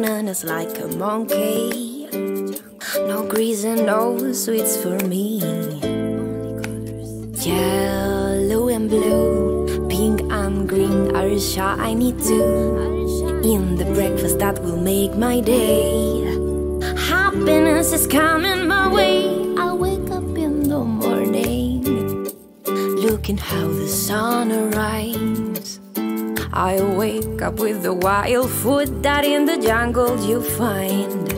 bananas like a monkey. No grease and no sweets for me. Yellow and blue, pink and green are shiny too. In the breakfast that will make my day. Happiness is coming my way. I wake up in the morning, looking how the sun arrives. I wake up with the wild food that in the jungle you find.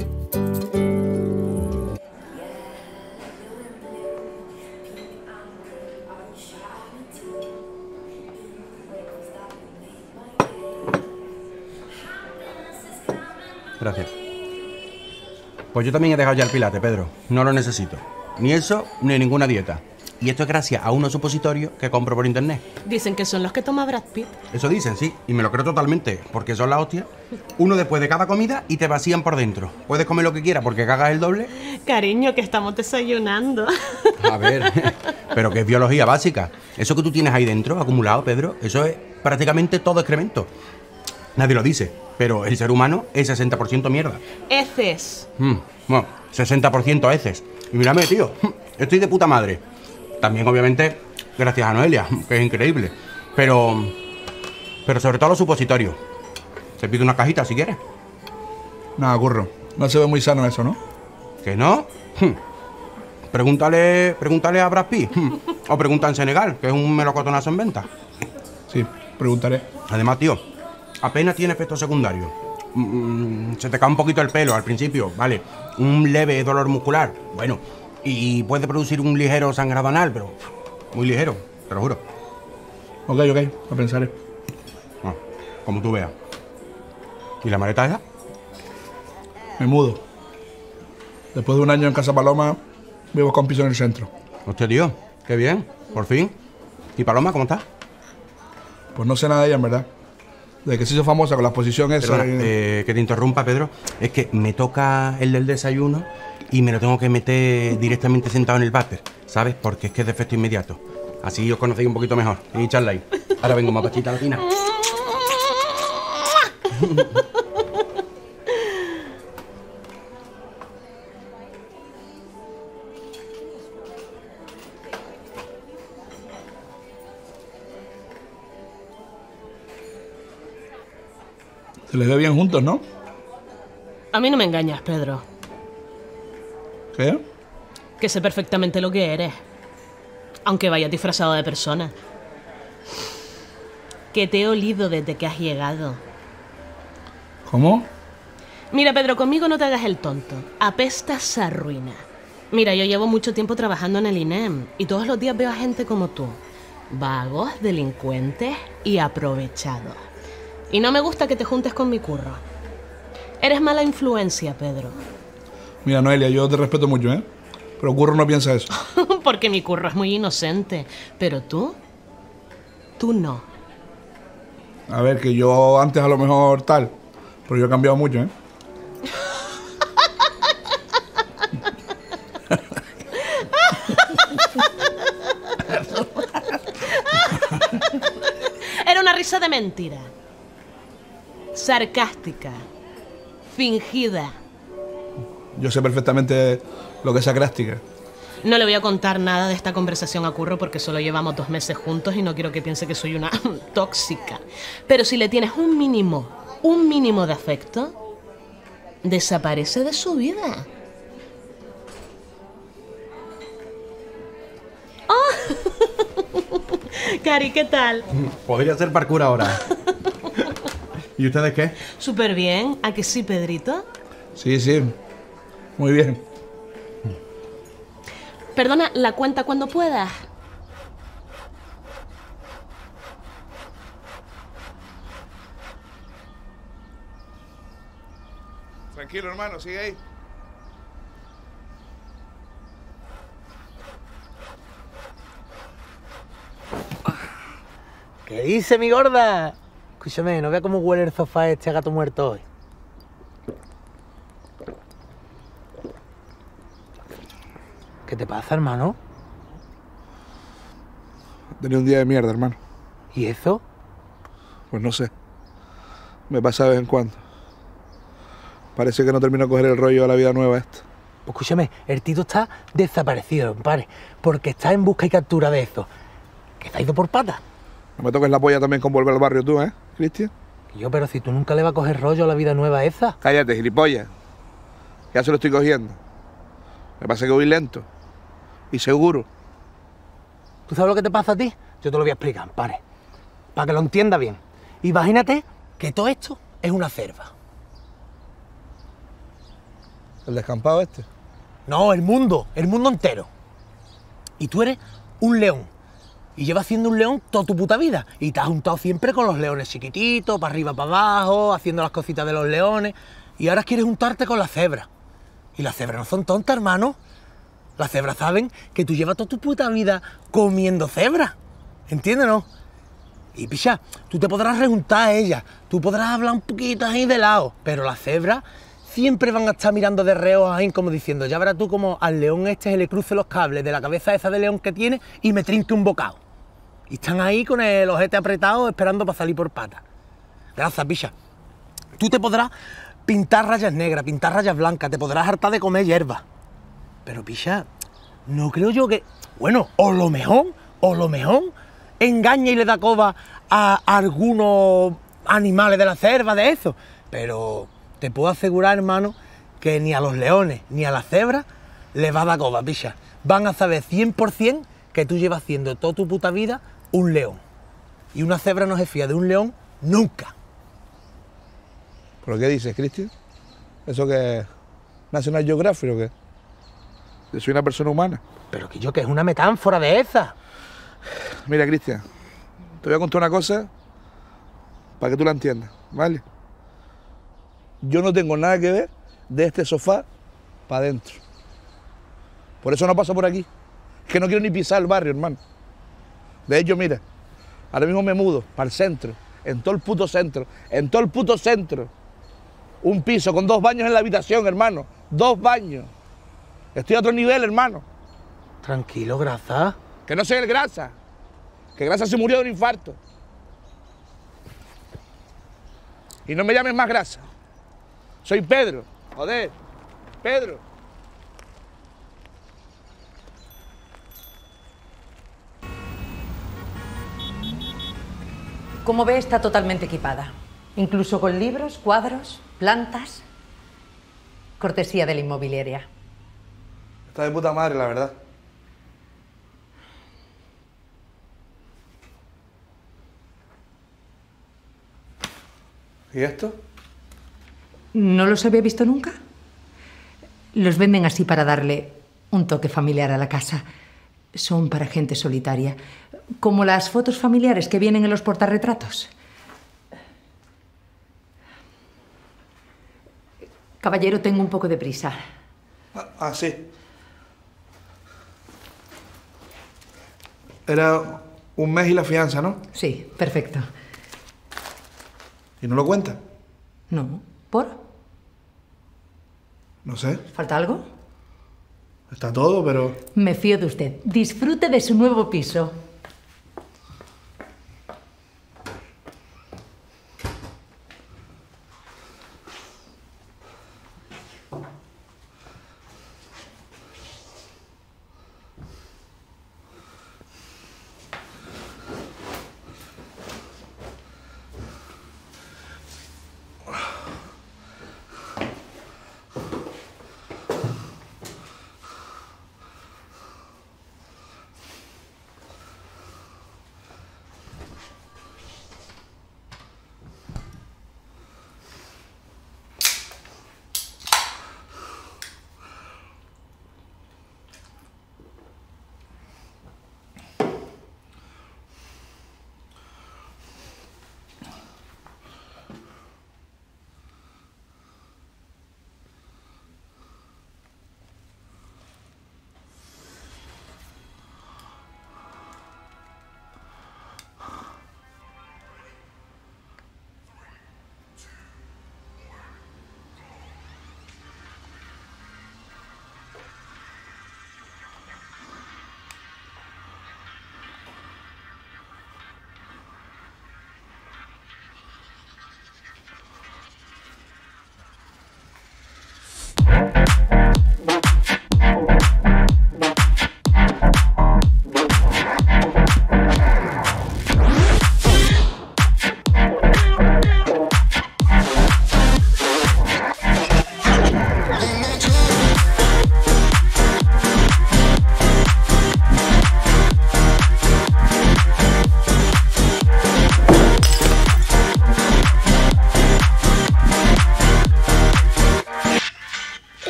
Gracias. Pues yo también he dejado ya el pilate, Pedro. No lo necesito. Ni eso, ni ninguna dieta. Y esto es gracias a unos supositorios que compro por internet. Dicen que son los que toma Brad Pitt. Eso dicen, sí. Y me lo creo totalmente, porque son la hostia. Uno después de cada comida y te vacían por dentro. Puedes comer lo que quieras porque cagas el doble. Cariño, que estamos desayunando. A ver, pero que es biología básica. Eso que tú tienes ahí dentro, acumulado, Pedro, eso es prácticamente todo excremento. Nadie lo dice, pero el ser humano es 60% mierda. Heces. Mm, bueno, 60% heces. Y mírame, tío, estoy de puta madre. También, obviamente, gracias a Noelia, que es increíble. Pero. Pero sobre todo los supositorios. Te pido una cajita si quieres. Nada, curro. No se ve muy sano eso, ¿no? ¿Que no? Hm. Pregúntale, pregúntale a Brad Pitt. hm. O pregunta en Senegal, que es un melocotonazo en venta. Sí, preguntaré. Además, tío, apenas tiene efectos secundarios. Mm, se te cae un poquito el pelo al principio, vale. Un leve dolor muscular, bueno. Y puede producir un ligero sangrado anal, pero muy ligero, te lo juro. Ok, ok, lo pensaré. Ah, como tú veas. ¿Y la maleta esa? Me mudo. Después de un año en Casa Paloma, vivo con piso en el centro. Hostia, tío, qué bien, por fin. ¿Y Paloma, cómo está? Pues no sé nada de ella, en verdad. De que se hizo famosa con la exposición esa. Perdona, eh, que te interrumpa, Pedro. Es que me toca el del desayuno y me lo tengo que meter directamente sentado en el váter, ¿sabes? Porque es que es de efecto inmediato. Así os conocéis un poquito mejor. Y charla ahí. Ahora vengo, mapachita latina. Se les ve bien juntos, ¿no? A mí no me engañas, Pedro. ¿Qué? Que sé perfectamente lo que eres. Aunque vayas disfrazado de persona. Que te he olido desde que has llegado. ¿Cómo? Mira, Pedro, conmigo no te hagas el tonto. Apestas a ruina. Mira, yo llevo mucho tiempo trabajando en el INEM y todos los días veo a gente como tú. Vagos, delincuentes y aprovechados. Y no me gusta que te juntes con mi curro. Eres mala influencia, Pedro. Mira, Noelia, yo te respeto mucho, ¿eh? Pero Curro no piensa eso. Porque mi curro es muy inocente. Pero tú, tú no. A ver, que yo antes a lo mejor tal, pero yo he cambiado mucho, ¿eh? Era una risa de mentira. Sarcástica. Fingida. Yo sé perfectamente lo que es sacrástica. No le voy a contar nada de esta conversación a Curro porque solo llevamos dos meses juntos y no quiero que piense que soy una tóxica. Pero si le tienes un mínimo, un mínimo de afecto, desaparece de su vida. ¡Oh! Cari, ¿qué tal? Podría ser parkour ahora. ¿Y ustedes qué? Súper bien. ¿A que sí, Pedrito? Sí, sí. Muy bien. Perdona, la cuenta cuando puedas. Tranquilo, hermano, sigue ahí. ¿Qué dice mi gorda? Escúchame, no vea cómo huele el sofá este a gato muerto hoy. ¿Qué te pasa, hermano? Tenía un día de mierda, hermano. ¿Y eso? Pues no sé. Me pasa de vez en cuando. Parece que no termino de coger el rollo a la vida nueva esta. Pues escúchame, el Tito está desaparecido, compadre, porque está en busca y captura de eso. Que se ha ido por pata. No me toques la polla también con volver al barrio tú, ¿eh, Cristian? Yo, pero si tú nunca le vas a coger rollo a la vida nueva esa. Cállate, gilipollas. Ya se lo estoy cogiendo. Me pasa que voy lento. Y seguro. ¿Tú sabes lo que te pasa a ti? Yo te lo voy a explicar, pare. Para que lo entienda bien. Imagínate que todo esto es una cerva. El descampado este. No, el mundo, el mundo entero. Y tú eres un león. Y llevas siendo un león toda tu puta vida. Y te has juntado siempre con los leones chiquititos, para arriba, para abajo, haciendo las cositas de los leones. Y ahora quieres juntarte con las cebras. Y las cebras no son tontas, hermano. Las cebras saben que tú llevas toda tu puta vida comiendo cebra. ¿Entiendes, no? Y picha, tú te podrás rejuntar a ellas, tú podrás hablar un poquito ahí de lado, pero las cebras siempre van a estar mirando de reojo ahí como diciendo, ya verás tú como al león este se le cruce los cables de la cabeza esa de león que tiene y me trinque un bocado. Y están ahí con el ojete apretado esperando para salir por pata. Gracias, picha. Tú te podrás pintar rayas negras, pintar rayas blancas, te podrás hartar de comer hierba. Pero picha, no creo yo que. Bueno, o lo mejor, o lo mejor, engaña y le da coba a algunos animales de la cerva, de eso. Pero te puedo asegurar, hermano, que ni a los leones ni a las cebras les va a dar coba, picha. Van a saber 100% que tú llevas haciendo toda tu puta vida un león. Y una cebra no se fía de un león nunca. ¿Pero qué dices, Cristian? ¿Eso que es National Geographic o qué? Yo soy una persona humana. Pero que yo que es una metáfora de esa. Mira, Cristian, te voy a contar una cosa para que tú la entiendas, ¿vale? Yo no tengo nada que ver de este sofá para adentro. Por eso no paso por aquí. Es que no quiero ni pisar el barrio, hermano. De hecho, mira, ahora mismo me mudo para el centro, en todo el puto centro, en todo el puto centro. Un piso con dos baños en la habitación, hermano. Dos baños. Estoy a otro nivel, hermano. Tranquilo, Graza. Que no soy el grasa. Que grasa se murió de un infarto. Y no me llames más grasa. Soy Pedro. Joder. Pedro. Como ve, está totalmente equipada. Incluso con libros, cuadros, plantas. Cortesía de la inmobiliaria. Está de puta madre, la verdad. ¿Y esto? ¿No los había visto nunca? Los venden así para darle un toque familiar a la casa. Son para gente solitaria. Como las fotos familiares que vienen en los portarretratos. Caballero, tengo un poco de prisa. Ah, ah, sí. Era un mes y la fianza, ¿no? Sí, perfecto. ¿Y no lo cuenta? No. ¿Por? No sé. ¿Falta algo? Está todo, pero... Me fío de usted. Disfrute de su nuevo piso.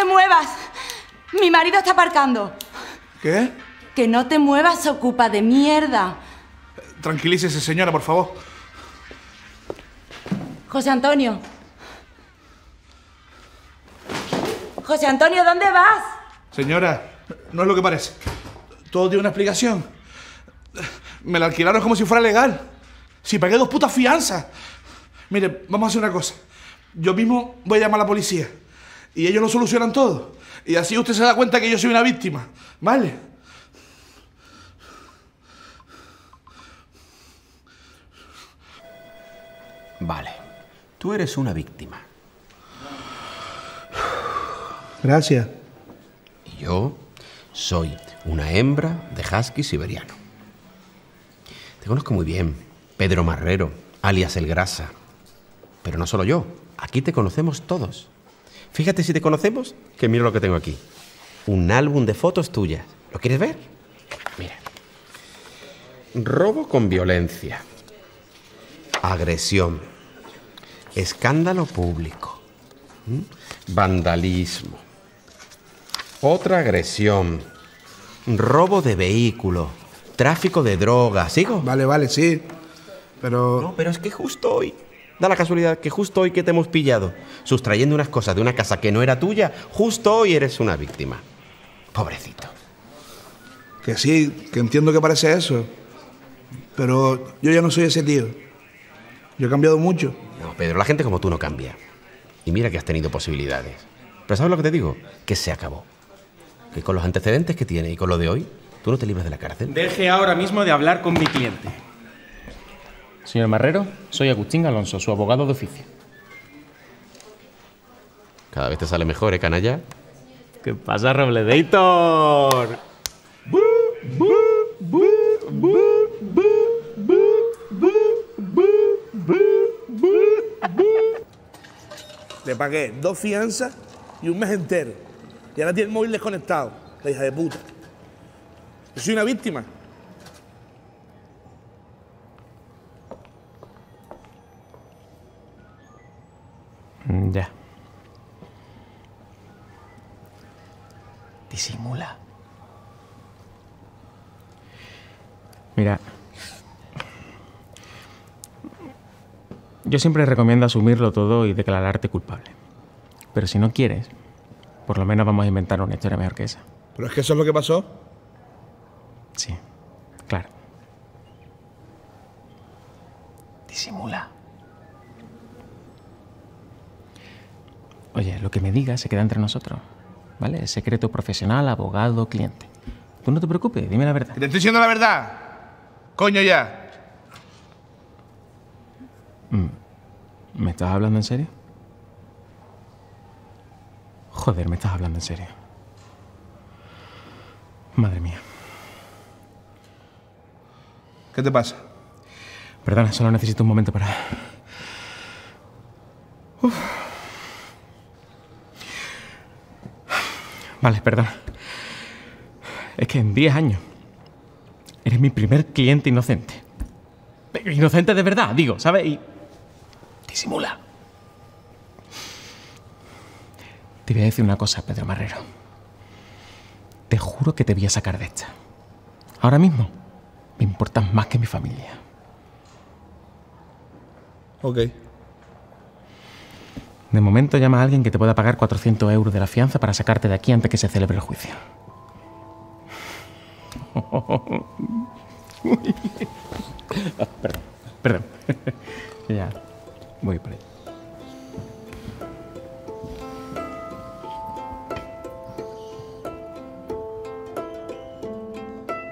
Te muevas. Mi marido está aparcando. ¿Qué? Que no te muevas, ocupa de mierda. Tranquilícese, señora, por favor. José Antonio. José Antonio, ¿dónde vas? Señora, no es lo que parece. Todo tiene una explicación. Me la alquilaron como si fuera legal. Si pagué dos putas fianzas. Mire, vamos a hacer una cosa. Yo mismo voy a llamar a la policía. Y ellos lo solucionan todo. Y así usted se da cuenta que yo soy una víctima. ¿Vale? Vale. Tú eres una víctima. Gracias. Y yo soy una hembra de husky siberiano. Te conozco muy bien, Pedro Marrero, alias El Grasa. Pero no solo yo, aquí te conocemos todos. Fíjate si te conocemos, que mira lo que tengo aquí. Un álbum de fotos tuyas. ¿Lo quieres ver? Mira. Robo con violencia. Agresión. Escándalo público. ¿m? Vandalismo. Otra agresión. Robo de vehículo. Tráfico de drogas. ¿Sigo? Vale, vale, sí. Pero... No, pero es que justo hoy. Da la casualidad que justo hoy que te hemos pillado, sustrayendo unas cosas de una casa que no era tuya, justo hoy eres una víctima. Pobrecito. Que sí, que entiendo que parece eso. Pero yo ya no soy ese tío. Yo he cambiado mucho. No, Pedro, la gente como tú no cambia. Y mira que has tenido posibilidades. Pero ¿sabes lo que te digo? Que se acabó. Que con los antecedentes que tiene y con lo de hoy, tú no te libras de la cárcel. Deje ahora mismo de hablar con mi cliente. Señor Marrero, soy Agustín Alonso, su abogado de oficio. Cada vez te sale mejor, ¿eh, canalla? ¿Qué pasa, Robledator? Le pagué dos fianzas y un mes entero. Y ahora tiene el móvil desconectado. La hija de puta. Yo soy una víctima. Siempre recomiendo asumirlo todo y declararte culpable. Pero si no quieres, por lo menos vamos a inventar una historia mejor que esa. Pero es que eso es lo que pasó. Sí, claro. Disimula. Oye, lo que me digas se queda entre nosotros, ¿vale? Secreto profesional, abogado, cliente. Tú no te preocupes, dime la verdad. Te estoy diciendo la verdad. Coño ya. ¿Me estás hablando en serio? Joder, me estás hablando en serio. Madre mía. ¿Qué te pasa? Perdona, solo necesito un momento para... Uf. Vale, perdona. Es que en 10 años eres mi primer cliente inocente. Inocente de verdad, digo, ¿sabes? Y... Disimula. Te voy a decir una cosa, Pedro Marrero. Te juro que te voy a sacar de esta. Ahora mismo me importas más que mi familia. Ok. De momento llama a alguien que te pueda pagar 400 euros de la fianza para sacarte de aquí antes que se celebre el juicio. perdón, perdón. ya, voy por ahí.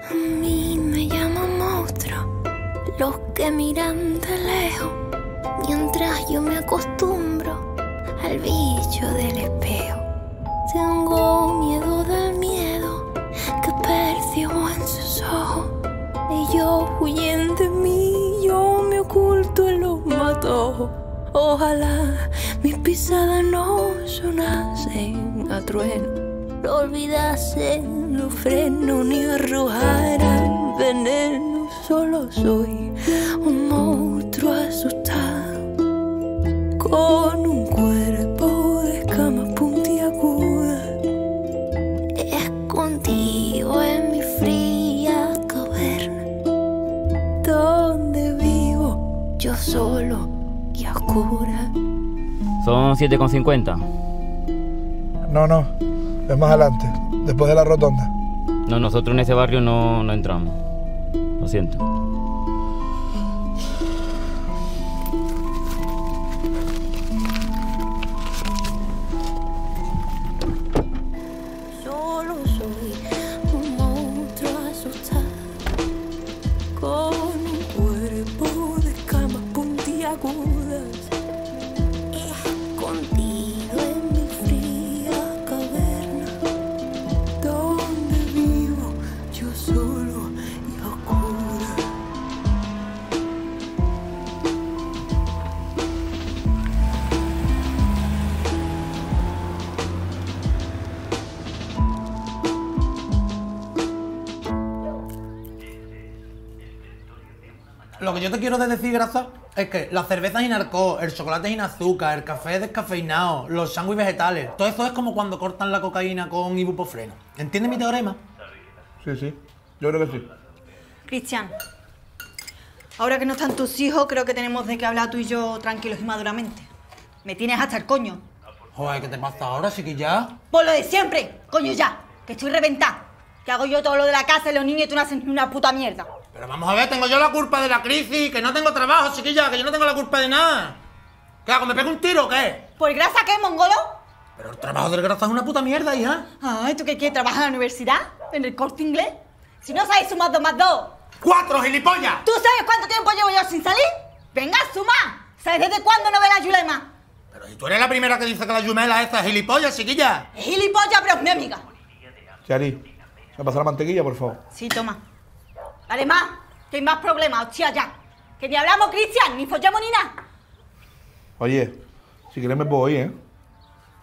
A mí me llaman monstruo los que miran de lejos mientras yo me acostumbro al bicho del espejo. Tengo miedo del miedo que percibo en sus ojos. Ellos huyen de mí, yo me oculto en los Ojalá mis pisadas no sonasen a trueno, no olvidasen los frenos ni arrojaran veneno. Solo soy un monstruo asustado con un cuerpo espacio solo y oscura. Son 7,50. No, no, es más adelante, después de la rotonda. No, nosotros en ese barrio no, no entramos. Lo siento. Te quiero decir, Graza, es que la cerveza sin alcohol, el chocolate sin azúcar, el café descafeinado, los sándwiches vegetales, todo eso es como cuando cortan la cocaína con ibuprofeno. ¿Entiendes mi teorema? Sí, sí. Yo creo que sí. Cristian, ahora que no están tus hijos, creo que tenemos de qué hablar tú y yo tranquilos y maduramente. Me tienes hasta el coño. Joder, ¿qué te pasa ahora, chiquilla? Por lo de siempre, coño ya, que estoy reventada. Que hago yo todo lo de la casa y los niños y tú no haces ni una puta mierda. Pero vamos a ver, tengo yo la culpa de la crisis, que no tengo trabajo, chiquilla, que yo no tengo la culpa de nada. ¿Qué hago? ¿Me pego un tiro o qué? ¿Por grasa qué, mongolo? Pero el trabajo del Graza es una puta mierda, hija. Ay, ¿tú qué quieres? ¿Trabajar en la universidad? ¿En el corte inglés? Si no sabes sumar dos más dos. ¡Cuatro, gilipollas! ¿Tú sabes cuánto tiempo llevo yo sin salir? Venga, suma. ¿Sabes desde cuándo no ve la Yulema? Pero y tú eres la primera que dice que la Yumela esa es gilipollas, chiquilla. Es gilipollas, pero es mi amiga. Chari, ¿me pasa la mantequilla, por favor? Sí, toma. Dale más, que hay más problemas, hostia, ya. Que ni hablamos, Cristian, ni follamos ni nada. Oye, si quieres me puedo ir, ¿eh?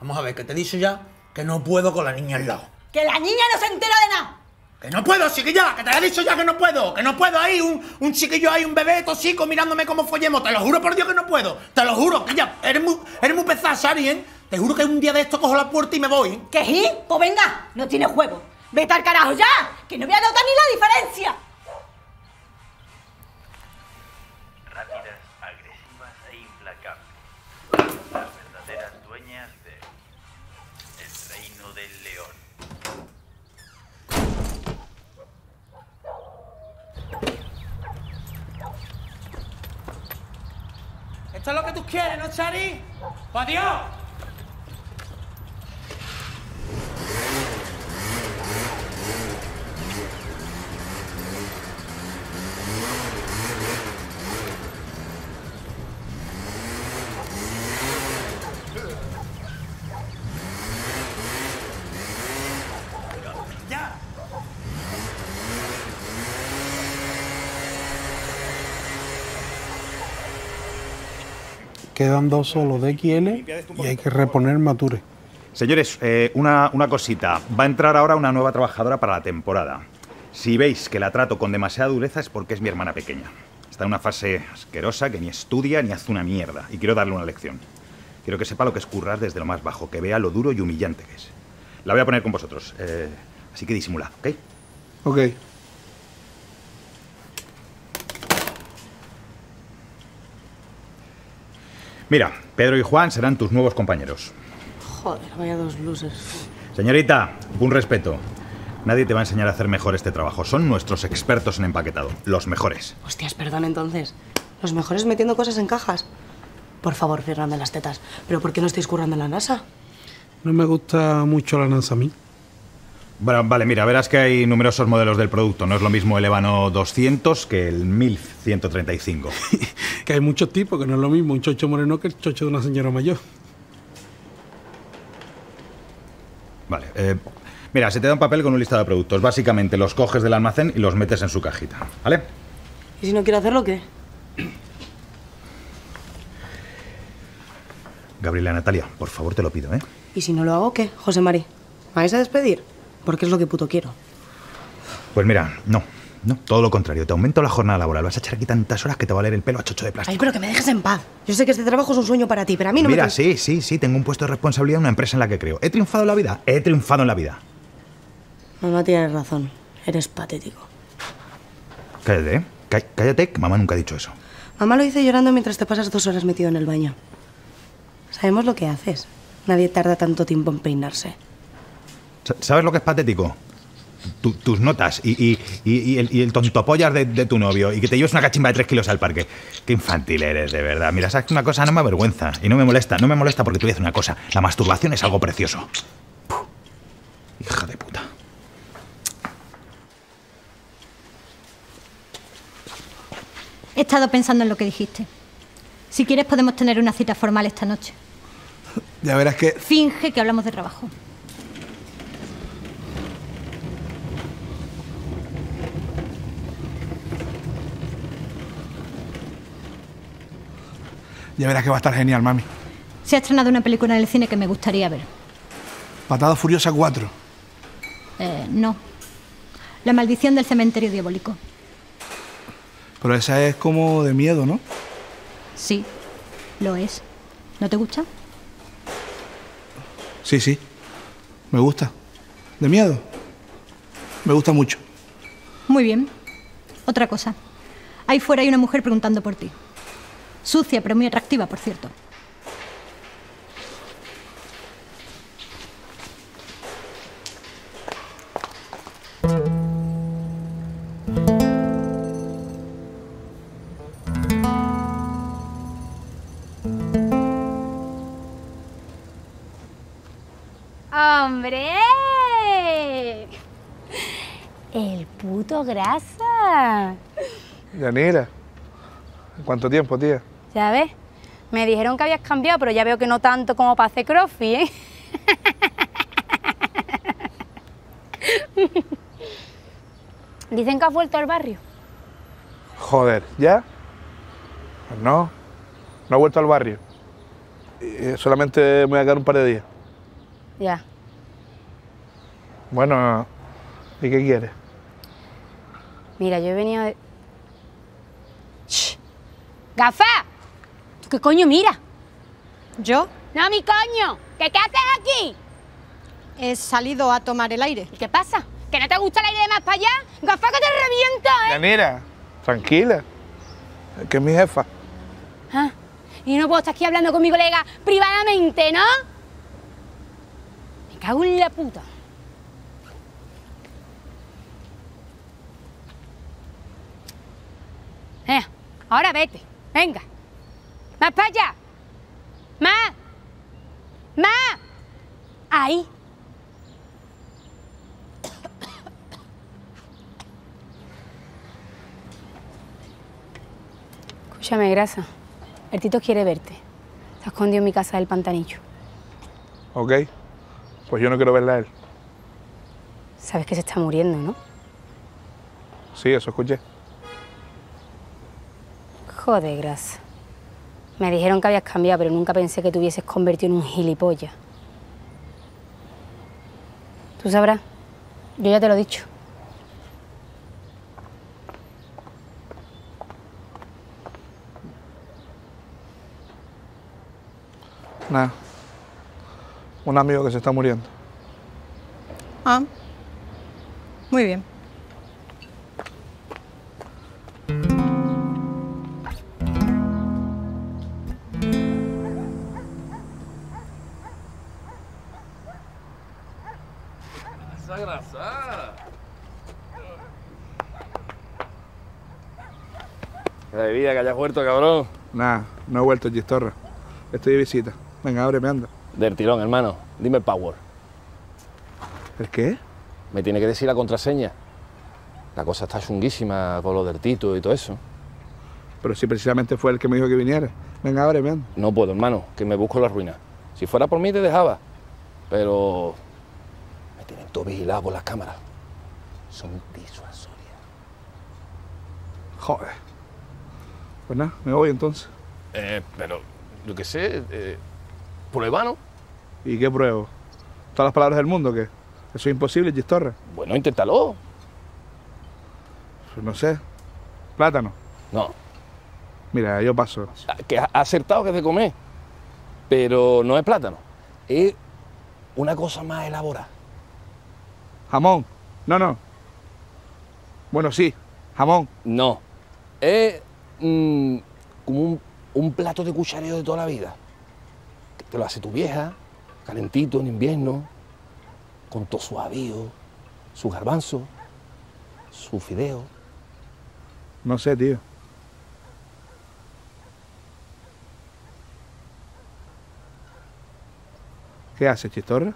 Vamos a ver, que te he dicho ya que no puedo con la niña al lado. Que la niña no se entera de nada. Que no puedo, chiquilla, que te he dicho ya que no puedo, que no puedo ahí, un, un chiquillo ahí, un bebé tosico mirándome cómo follemos, te lo juro por Dios que no puedo, te lo juro, que ya, eres muy, eres muy pesada, Sari, ¿eh? Te juro que un día de esto cojo la puerta y me voy. ¿Qué sí? Pues venga, no tienes juego. Vete al carajo ya, que no voy a notar ni la diferencia. ¿Esto es lo que tú quieres, no, Chari? ¡Pues! ¡Ya! Quedan dos solos de XL y hay que reponer Mature. Señores, eh, una, una cosita. Va a entrar ahora una nueva trabajadora para la temporada. Si veis que la trato con demasiada dureza es porque es mi hermana pequeña. Está en una fase asquerosa que ni estudia ni hace una mierda. Y quiero darle una lección. Quiero que sepa lo que es currar desde lo más bajo, que vea lo duro y humillante que es. La voy a poner con vosotros. eh, así que disimulad, ¿ok? Ok. Mira, Pedro y Juan serán tus nuevos compañeros. Joder, vaya dos losers. Señorita, un respeto. Nadie te va a enseñar a hacer mejor este trabajo. Son nuestros expertos en empaquetado. Los mejores. Hostias, perdón entonces. Los mejores metiendo cosas en cajas. Por favor, ciérrame las tetas. ¿Pero por qué no estáis currando en la NASA? No me gusta mucho la NASA a mí. Bueno, vale, mira, verás que hay numerosos modelos del producto. No es lo mismo el Ébano 200 que el 1135. Que hay muchos tipos, que no es lo mismo un chocho moreno que el chocho de una señora mayor. Vale, eh, mira, se te da un papel con un listado de productos. Básicamente los coges del almacén y los metes en su cajita, ¿vale? ¿Y si no quiero hacerlo, qué? Gabriela Natalia, por favor te lo pido, ¿eh? ¿Y si no lo hago, qué, José Mari? ¿Me vais a despedir? Porque es lo que puto quiero. Pues mira, no, no, todo lo contrario. Te aumento la jornada laboral. Vas a echar aquí tantas horas que te va a valer el pelo a chocho de plástico. Ay, pero que me dejes en paz. Yo sé que este trabajo es un sueño para ti, pero a mí no Mira, me... sí, sí, sí, tengo un puesto de responsabilidad en una empresa en la que creo. ¿He triunfado en la vida? He triunfado en la vida. Mamá tienes razón. Eres patético. Cállate, ¿eh? Cá- Cállate, que mamá nunca ha dicho eso. Mamá lo dice llorando mientras te pasas dos horas metido en el baño. Sabemos lo que haces. Nadie tarda tanto tiempo en peinarse. Sa- ¿Sabes lo que es patético? Tu- tus notas y, y- y- y el, y el tontopollas de, de tu novio y que te lleves una cachimba de tres kilos al parque. Qué infantil eres, de verdad. Mira, sabes que una cosa no me avergüenza y no me molesta. No me molesta porque te voy a decir una cosa. La masturbación es algo precioso. Puh. Hija de puta. He estado pensando en lo que dijiste. Si quieres podemos tener una cita formal esta noche. Ya verás que... Finge que hablamos de trabajo. Ya verás que va a estar genial, mami. Se ha estrenado una película en el cine que me gustaría ver. Patada Furiosa 4. Eh, no. La maldición del cementerio diabólico. Pero esa es como de miedo, ¿no? Sí, lo es. ¿No te gusta? Sí, sí. Me gusta. ¿De miedo? Me gusta mucho. Muy bien. Otra cosa. Ahí fuera hay una mujer preguntando por ti. Sucia, pero muy atractiva, por cierto. ¡Hombre! El puto grasa. Yanira. ¿Cuánto tiempo, tía? Ya ves, me dijeron que habías cambiado, pero ya veo que no tanto como para hacer crossfit, ¿eh? Dicen que has vuelto al barrio. Joder, ¿ya? Pues no. No he vuelto al barrio. Eh, solamente me voy a quedar un par de días. Ya. Bueno, ¿y qué quieres? Mira, yo he venido de... ¡Shh! ¡Gafa! ¿Tú qué coño mira? ¿Yo? No, mi coño. ¿Qué, qué haces aquí? He salido a tomar el aire. ¿Y qué pasa? ¿Que no te gusta el aire de más para allá? ¡Gafa, que te reviento, eh! Yanira, tranquila. Es que es mi jefa. Ah, Y no puedo estar aquí hablando con mi colega privadamente, ¿no? Me cago en la puta. Eh, ahora vete. Venga. Más para allá. Más. Más. Ahí. Escúchame, grasa. El Tito quiere verte. Está escondido en mi casa del pantanillo. ¿Ok? Pues yo no quiero verla a él. Sabes que se está muriendo, ¿no? Sí, eso escuché. Joder, grasa. Me dijeron que habías cambiado, pero nunca pensé que te hubieses convertido en un gilipollas. Tú sabrás. Yo ya te lo he dicho. Nada. Un amigo que se está muriendo. Ah. Muy bien. Que hayas vuelto, cabrón. Nada, no he vuelto, Gistorra. Estoy de visita. Venga, ábreme, anda. Del tirón, hermano. Dime el power. ¿El qué? Me tiene que decir la contraseña. La cosa está chunguísima con lo del Tito y todo eso. Pero si precisamente fue el que me dijo que viniera. Venga, ábreme, anda. No puedo, hermano, que me busco la ruina. Si fuera por mí te dejaba. Pero me tienen todo vigilado por las cámaras. Son disuasorias. Joder. Pues nada, me voy entonces. Eh, pero, yo qué sé, eh, prueba, ¿no? ¿Y qué pruebo? ¿Todas las palabras del mundo? ¿Qué? Eso es imposible, Gistorra. Bueno, inténtalo. Pues no sé. Plátano. No. Mira, yo paso. Que ha acertado que es de comer. Pero no es plátano. Es una cosa más elaborada. Jamón. No, no. Bueno, sí. Jamón. No. Es como un, plato de cuchareo de toda la vida. que te lo hace tu vieja, calentito en invierno, con todo su avío, su garbanzo, su fideo. No sé, tío. ¿Qué haces, chistorra?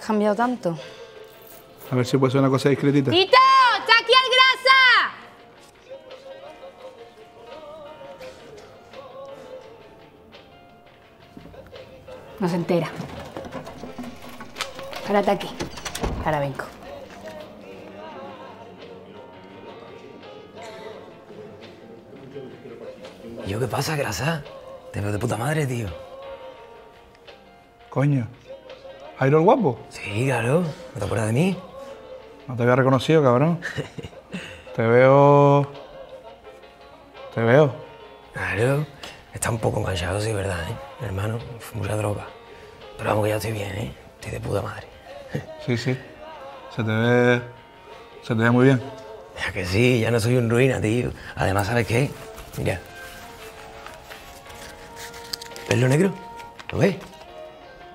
Hayas cambiado tanto. A ver si puede ser una cosa discretita. ¡Tito! ¡Está aquí el grasa! No se entera. Párate aquí. Ahora vengo. ¿Y yo qué pasa, grasa? Te veo de puta madre, tío. Coño. ¿Jairo el guapo? Sí, claro. ¿No te acuerdas de mí? No te había reconocido, cabrón. te veo. Te veo. Claro. Está un poco enganchado, sí, verdad, ¿eh? Hermano, mucha droga. Pero vamos que ya estoy bien, ¿eh? Estoy de puta madre. Sí, sí. Se te ve. Se te ve muy bien. Ya que sí, ya no soy un ruina, tío. Además, ¿sabes qué? Mira. ¿Ves lo negro? ¿Lo ves?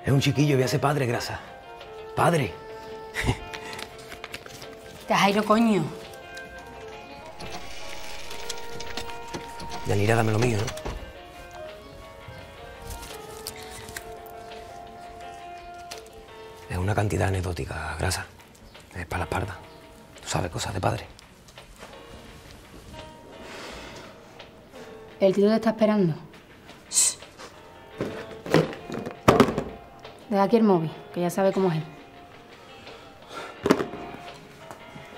Es un chiquillo, voy a ser padre, grasa. Padre. Te Jairo, coño. Yanira, dame lo mío, ¿no? Es una cantidad anecdótica, grasa. Es para la espalda. Tú sabes, cosas de padre. El tío te está esperando. Deja aquí el móvil, que ya sabe cómo es él.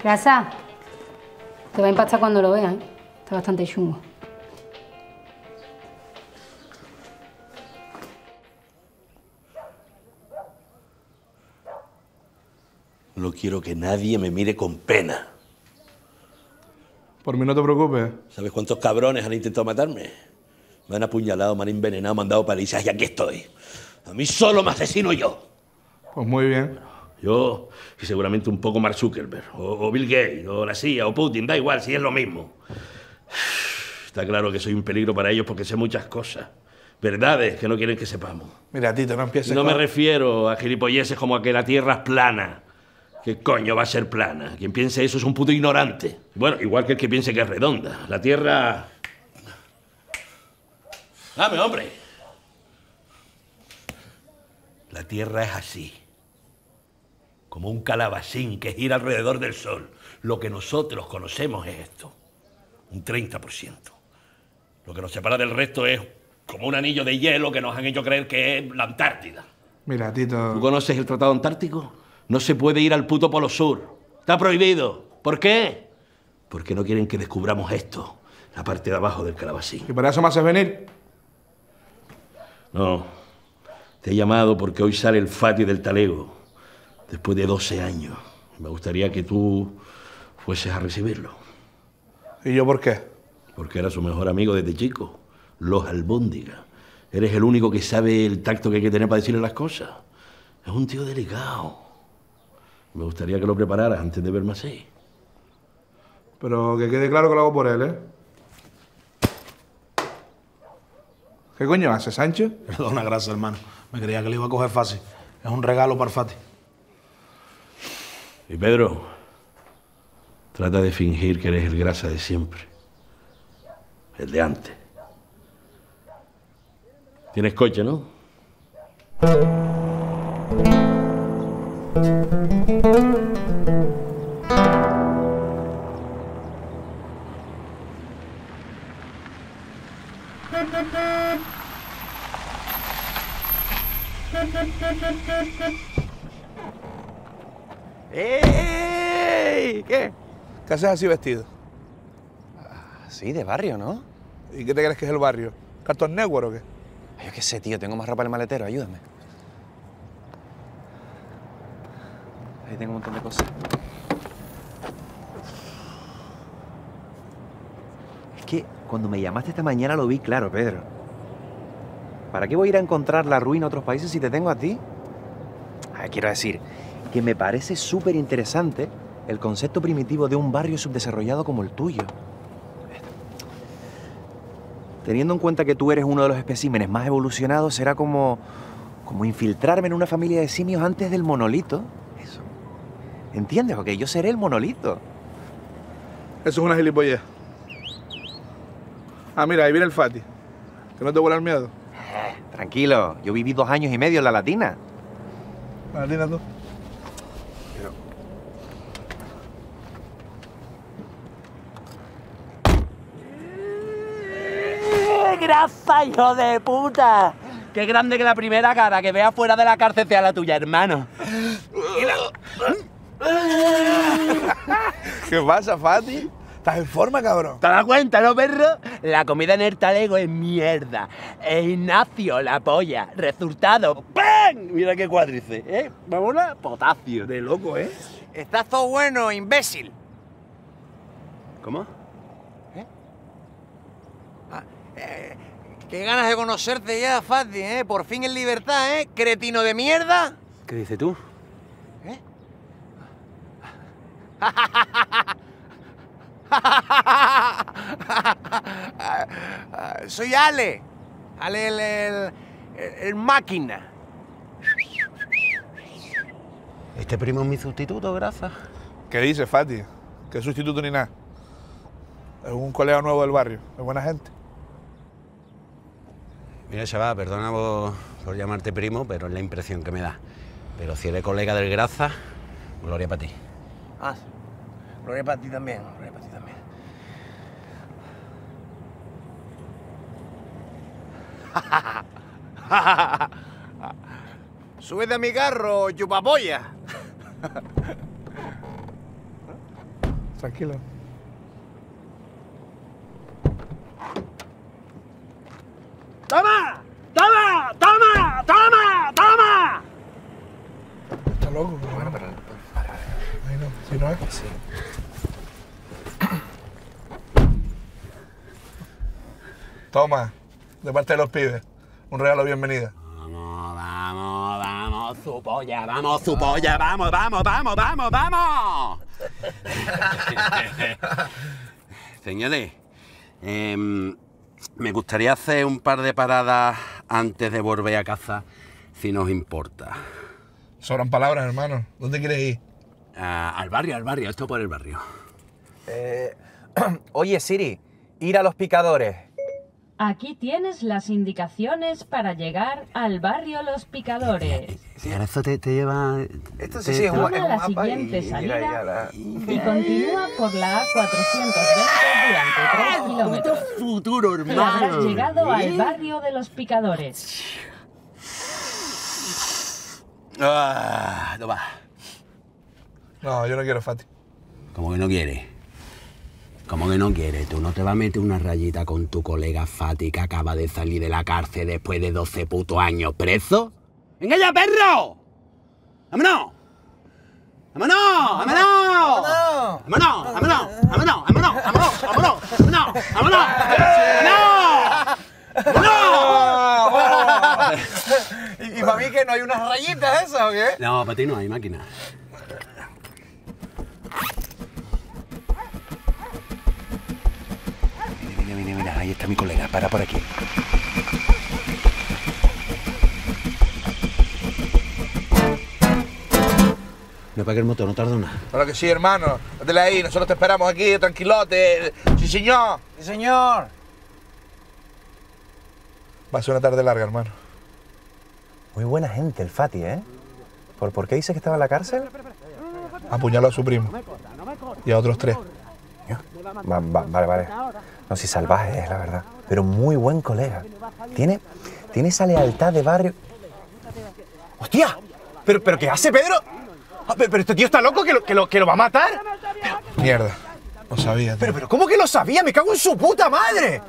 Grasa. Te va a impactar cuando lo veas, ¿eh? Está bastante chungo. No quiero que nadie me mire con pena. Por mí no te preocupes. ¿Sabes cuántos cabrones han intentado matarme? Me han apuñalado, me han envenenado, me han dado palizas y aquí estoy. A mí solo me asesino yo. Pues muy bien. Yo y seguramente un poco Mark Zuckerberg, o, o Bill Gates, o la CIA, o Putin, da igual, si es lo mismo. Está claro que soy un peligro para ellos porque sé muchas cosas. Verdades que no quieren que sepamos. Mira, Tito, no empieces no me refiero a gilipolleces como a que la Tierra es plana. ¿Qué coño va a ser plana? Quien piense eso es un puto ignorante. Bueno, igual que el que piense que es redonda. La Tierra... Dame, hombre. La Tierra es así. Como un calabacín que gira alrededor del Sol. Lo que nosotros conocemos es esto. Un 30%. Lo que nos separa del resto es como un anillo de hielo que nos han hecho creer que es la Antártida. Mira, Tito. ¿Tú conoces el Tratado Antártico? No se puede ir al puto Polo Sur. Está prohibido. ¿Por qué? Porque no quieren que descubramos esto, la parte de abajo del calabacín. ¿Y para eso me haces venir? No. Te he llamado porque hoy sale el Fati del Talego, después de 12 años. Me gustaría que tú fueses a recibirlo. ¿Y yo por qué? Porque era su mejor amigo desde chico, los albóndiga. Eres el único que sabe el tacto que hay que tener para decirle las cosas. Es un tío delicado. Me gustaría que lo prepararas antes de verme así. Pero que quede claro que lo hago por él, ¿eh? ¿Qué coño haces, Sánchez? Perdona, gracias, hermano. Me creía que le iba a coger fácil. Es un regalo para Fati. Y Pedro, trata de fingir que eres el grasa de siempre. El de antes. Tienes coche, ¿no? ¡Ey! ¿Qué? ¿Qué haces así vestido? Sí, de barrio, ¿no? ¿Y qué te crees que es el barrio? ¿Cartón Network o qué? Yo qué sé, tío, tengo más ropa en el maletero, ayúdame. Ahí tengo un montón de cosas. Es que cuando me llamaste esta mañana lo vi claro, Pedro. ¿Para qué voy a ir a encontrar la ruina a otros países si te tengo a ti? Ah, quiero decir que me parece súper interesante el concepto primitivo de un barrio subdesarrollado como el tuyo. Teniendo en cuenta que tú eres uno de los especímenes más evolucionados, será como, como infiltrarme en una familia de simios antes del monolito. Eso. ¿Entiendes? Ok, yo seré el monolito. Eso es una gilipollez. Ah, mira, ahí viene el Fati. Que no te vuela el miedo. Tranquilo, yo viví dos años y medio en la latina. ¿La latina tú? ¡Grasa, hijo de puta! ¡Qué grande que la primera cara! Que vea fuera de la cárcel sea la tuya, hermano. ¿Qué pasa, Fati? ¿Estás en forma, cabrón? ¿Te das cuenta, no, perro? La comida en el talego es mierda. El Ignacio, la polla. Resultado, ¡pam! Mira qué cuádrice, ¿eh? Vámonos, potasio. De loco, ¿eh? Estás todo bueno, imbécil. ¿Cómo? Eh, qué ganas de conocerte ya, Fati, ¿eh? Por fin en libertad, ¿eh? Cretino de mierda. ¿Qué dices tú? Soy Ale. Ale el, el, el máquina. Este primo es mi sustituto, gracias. ¿Qué dices, Fati? ¿Qué sustituto ni nada? Es un colega nuevo del barrio. Es buena gente. Mira, chaval, perdona por, por llamarte primo, pero es la impresión que me da. Pero si eres colega del Graza, gloria para ti. Ah, gloria para ti también. Gloria para. Súbete a mi carro, chupapolla. Tranquilo. ¡Toma! ¡Toma! ¡Toma! ¡Toma! ¡Toma! Está loco. Bueno, pero... Ahí no. Si no es... Sí. Toma, de parte de los pibes, un regalo bienvenida. Vamos, vamos, vamos, su polla, vamos, su polla, vamos, vamos, vamos, vamos, vamos. Señores, em, me gustaría hacer un par de paradas antes de volver a casa, si nos importa. Sobran palabras, hermano. ¿Dónde quieres ir? Ah, al barrio, al barrio, esto por el barrio. Eh, oye, Siri, ir a los picadores. Aquí tienes las indicaciones para llegar al barrio Los Picadores. Y ahora esto te, te lleva... Esto te- sí, sí, es un, Toma es un la mapa siguiente y, mira, salida y continúa por la A420 durante 3 kilómetros. futuro, Y habrás hermano. llegado al ¿Eh? barrio de Los Picadores. Ah, toma. No, yo no quiero, Fati. Como que no quiere. Como que no quiere. Tú no te vas a meter una rayita con tu colega Fati que acaba de salir de la cárcel después de 12 putos años preso. ¡Venga ya, perro! ¡Vámonos! ¡Vámonos! ¡Vámonos! ¡Vámonos! ¡Vámonos! ¡Vámonos! ¡Vámonos! ¡Vámonos! ¡Vámonos! ¡Vámonos! ¡Vámonos! ¿Y, y para mí que no hay unas rayitas esas o qué? No, para ti no hay máquina. Mira, mira, mira, ahí está mi colega, para por aquí. Me apague el motor, no tardo nada. Claro que sí, hermano. Dale ahí, nosotros te esperamos aquí, tranquilote. Sí, señor. Sí, señor. Va a ser una tarde larga, hermano. Muy buena gente el Fati, ¿eh? ¿Por, por qué dices que estaba en la cárcel? Apuñaló a su primo. Y a otros tres. Va- va- vale, vale. No, si salvaje es, la verdad. Pero muy buen colega. Tiene, tiene esa lealtad de barrio. ¡Hostia! ¿Pero, pero qué hace Pedro? Ah, Pero, pero este tío está loco que lo, que lo, que lo va a matar. Mierda. Lo sabía. tío. Pero, pero, ¿cómo que lo sabía? ¡Me cago en su puta madre!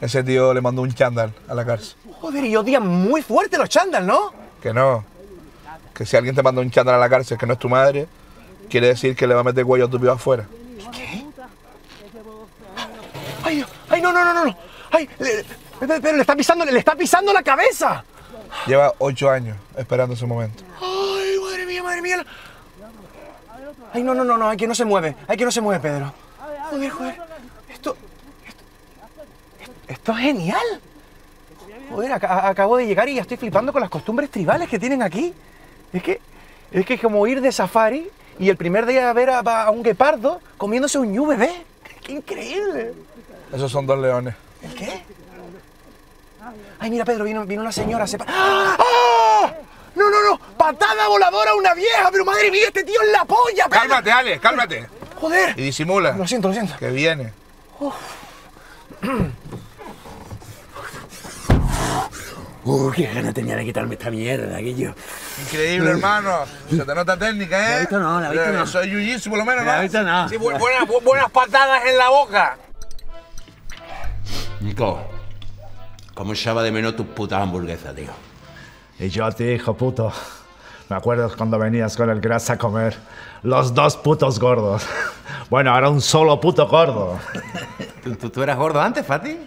Ese tío le mandó un chándal a la cárcel. Joder, y odian muy fuerte los chándal, ¿no? Que no. Que si alguien te manda un chándal a la cárcel que no es tu madre, quiere decir que le va a meter cuello a tu afuera. ¡Ay, no! ¡Ay, no, no, no, no! ¡Ay! le- pero, le está pisando, le está pisando la cabeza. Lleva ocho años esperando ese momento. ¡Ay, madre mía, madre mía! ¡Ay, no, no, no, no! ¡Ay, que no se mueve! ¡Ay, que no se mueve, Pedro! Joder, joder. Esto. Esto, esto es genial. Joder, aca- acabo de llegar y ya estoy flipando con las costumbres tribales que tienen aquí. Es que. Es que es como ir de safari y el primer día ver a, a un guepardo comiéndose un ñu bebé. ¡Qué increíble! Esos son dos leones. ¿El qué? Ay, mira, Pedro, vino, vino una señora. Se ¡Ah! ¡Ah! No, no, no. Patada voladora a una vieja. Pero madre mía, este tío es la polla. Pedro. Cálmate, Ale, cálmate. Joder. Y disimula. Lo siento, lo siento. Que viene. Uh, qué gana tenía de quitarme esta mierda, Guillo. Increíble, hermano. Se te nota técnica, ¿eh? La visto no, la visto Eh, no. Soy jiu-jitsu, por lo menos, ¿no? La visto no. Sí, bu- buenas, bu- buenas patadas en la boca. Nico, ¿cómo echaba de menos tus putas hamburguesas, tío? Y yo a ti, hijo puto. Me acuerdo cuando venías con el grasa a comer. Los dos putos gordos. Bueno, ahora un solo puto gordo. ¿Tú, tú, tú eras gordo antes, Fati?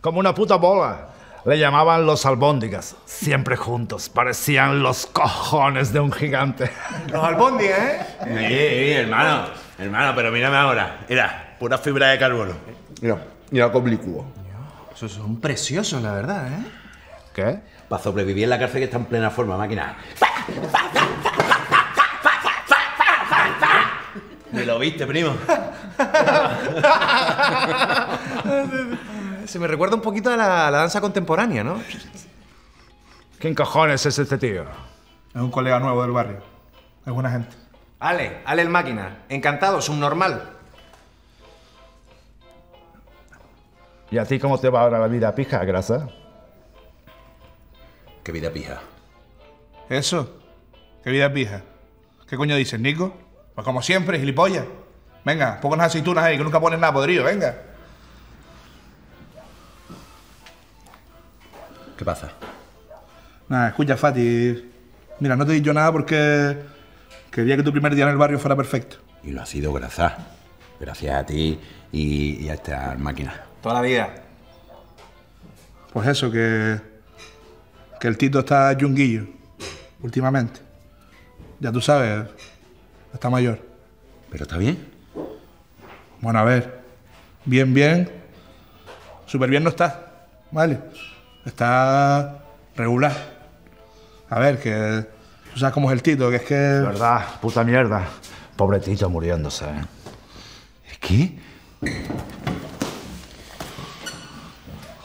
Como una puta bola. Le llamaban los albóndigas. Siempre juntos. Parecían los cojones de un gigante. Los albóndigas, ¿eh? Oye, hermano, hermano, pero mírame ahora. Mira, pura fibra de carbono. Mira, mira con oblicuo. Esos son preciosos, la verdad, ¿eh? ¿Qué? Para sobrevivir en la cárcel que está en plena forma, máquina. Me lo viste, primo. Se me recuerda un poquito a la, a la danza contemporánea, ¿no? ¿Quién cojones es este tío? Es un colega nuevo del barrio. Es buena gente. Ale, Ale el máquina. Encantado, subnormal. ¿Y a ti cómo te va ahora la vida, pija, grasa? Qué vida pija. ¿Eso? ¿Qué vida pija? ¿Qué coño dices, Nico? Pues como siempre, gilipollas. Venga, pon unas aceitunas ahí, que nunca pones nada podrido, venga. ¿Qué pasa? Nada, escucha, Fati. Mira, no te he dicho nada porque quería que tu primer día en el barrio fuera perfecto. Y lo ha sido grasa. Gracias a ti y, y a esta máquina. Toda la vida. Pues eso, que. que el Tito está yunguillo. Últimamente. Ya tú sabes, está mayor. ¿Pero está bien? Bueno, a ver. Bien, bien. Súper bien no está. ¿Vale? Está regular. A ver, que. Tú sabes cómo es el Tito, que es que. ¿Verdad? Puta mierda. Pobre Tito muriéndose. ¿eh? ¿Qué?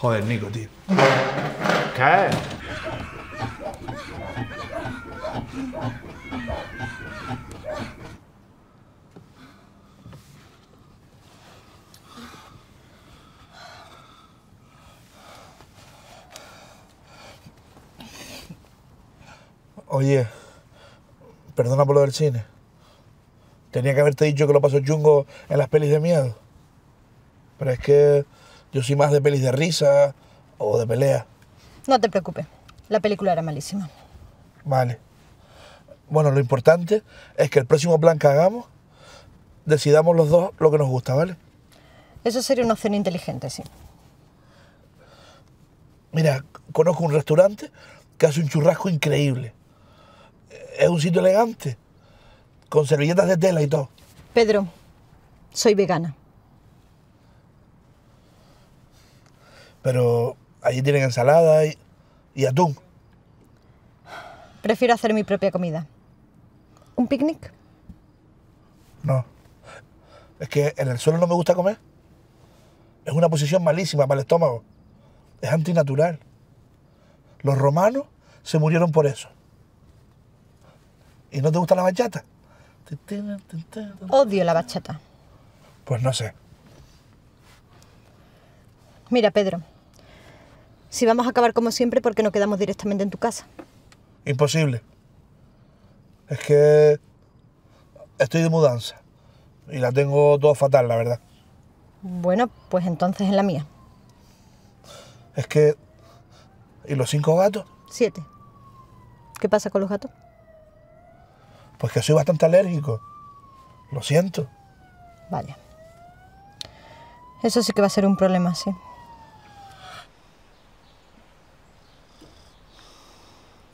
Joder, Nico, tío. ¿Qué? Oye, perdona por lo del cine. Tenía que haberte dicho que lo paso chungo en las pelis de miedo. Pero es que yo soy más de pelis de risa o de pelea. No te preocupes, la película era malísima. Vale. Bueno, lo importante es que el próximo plan que hagamos decidamos los dos lo que nos gusta, ¿vale? Eso sería una opción inteligente, sí. Mira, conozco un restaurante que hace un churrasco increíble. Es un sitio elegante, con servilletas de tela y todo. Pedro, soy vegana. Pero allí tienen ensalada y, y atún. Prefiero hacer mi propia comida. ¿Un picnic? No. Es que en el suelo no me gusta comer. Es una posición malísima para el estómago. Es antinatural. Los romanos se murieron por eso. ¿Y no te gusta la bachata? Odio la bachata. Pues no sé. Mira, Pedro, si vamos a acabar como siempre, ¿por qué no quedamos directamente en tu casa? Imposible. Es que estoy de mudanza y la tengo todo fatal, la verdad. Bueno, pues entonces en la mía. Es que... ¿Y los cinco gatos? Siete. ¿Qué pasa con los gatos? Pues que soy bastante alérgico. Lo siento. Vale. Eso sí que va a ser un problema, sí.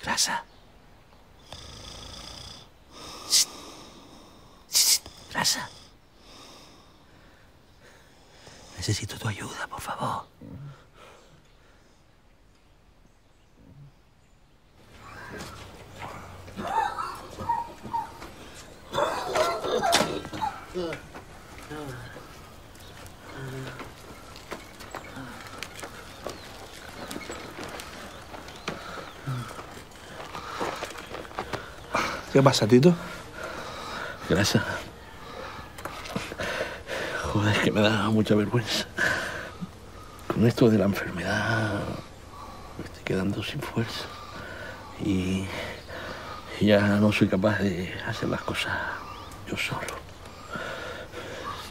Grasa. Necesito tu ayuda, por favor. ¿Qué pasa, Tito? Grasa. Joder, es que me da mucha vergüenza. Con esto de la enfermedad me estoy quedando sin fuerza. Y ya no soy capaz de hacer las cosas yo solo.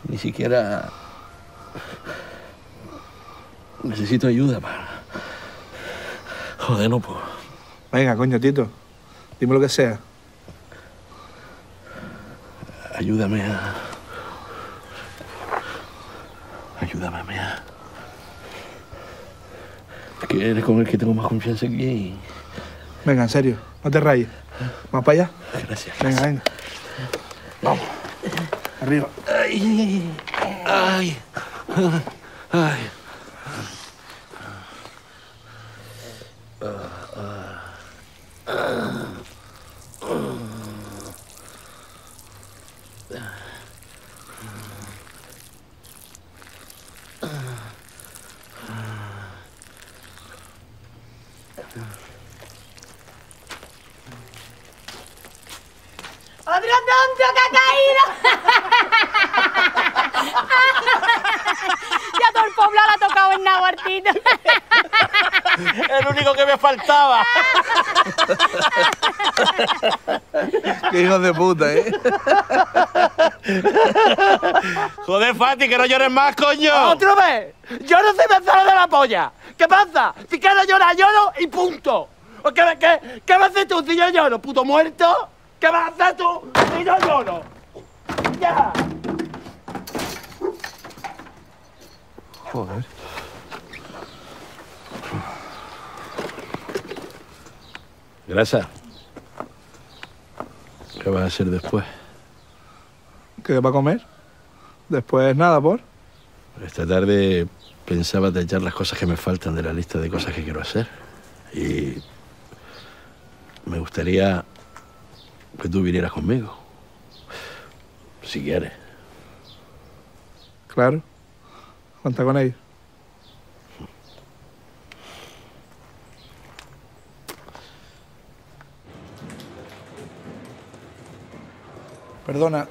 Ni siquiera necesito ayuda para... Joder, no puedo. Venga, coño, Tito. Dime lo que sea. Ayúdame a... Ayúdame a mear. Que eres con el que tengo más confianza aquí. Venga, en serio. No te rayes. ¿Vamos para allá? Gracias. Venga, venga. Vamos. Arriba. Ay, ay, ay. ¡Otro tonto que ha caído! ya todo el pueblo le ha tocado en Nahuartito. El único que me faltaba. Qué hijos de puta, ¿eh? Joder, Fati, que no llores más, coño. ¡Otra vez! ¡Yo no soy vecino de la polla! ¿Qué pasa? Si quieres llorar, lloro y punto. ¿O qué, qué, ¿Qué vas a hacer tú si yo lloro, puto muerto? ¿Qué vas a hacer tú si yo lloro? ¡Ya! Joder. Grasa. ¿Qué vas a hacer después? ¿Qué va a comer? Después nada, por. Esta tarde pensaba echar las cosas que me faltan de la lista de cosas que quiero hacer. Y me gustaría que tú vinieras conmigo. Si quieres. Claro. Cuenta con ello. Perdona,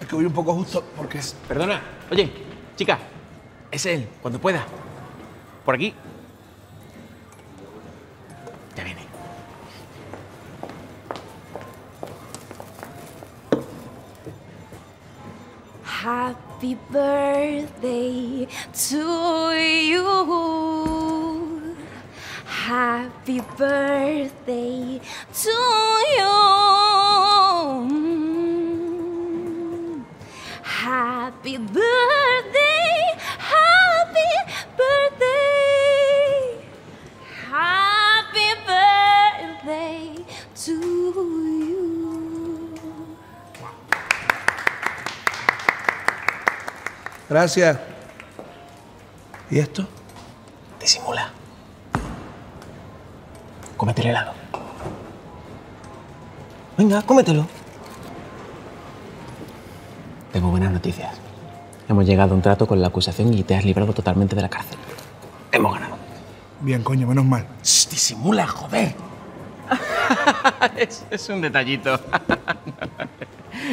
es que voy un poco justo porque es... Perdona. Oye, chica, es él, cuando pueda. Por aquí. Ya viene. Happy birthday to you. Happy birthday to you. Gracias. ¿Y esto? Disimula. Cómete el helado. Venga, cómetelo. Tengo buenas noticias. Hemos llegado a un trato con la acusación y te has librado totalmente de la cárcel. Hemos ganado. Bien, coño, menos mal. Shh, disimula, joder. es, es un detallito.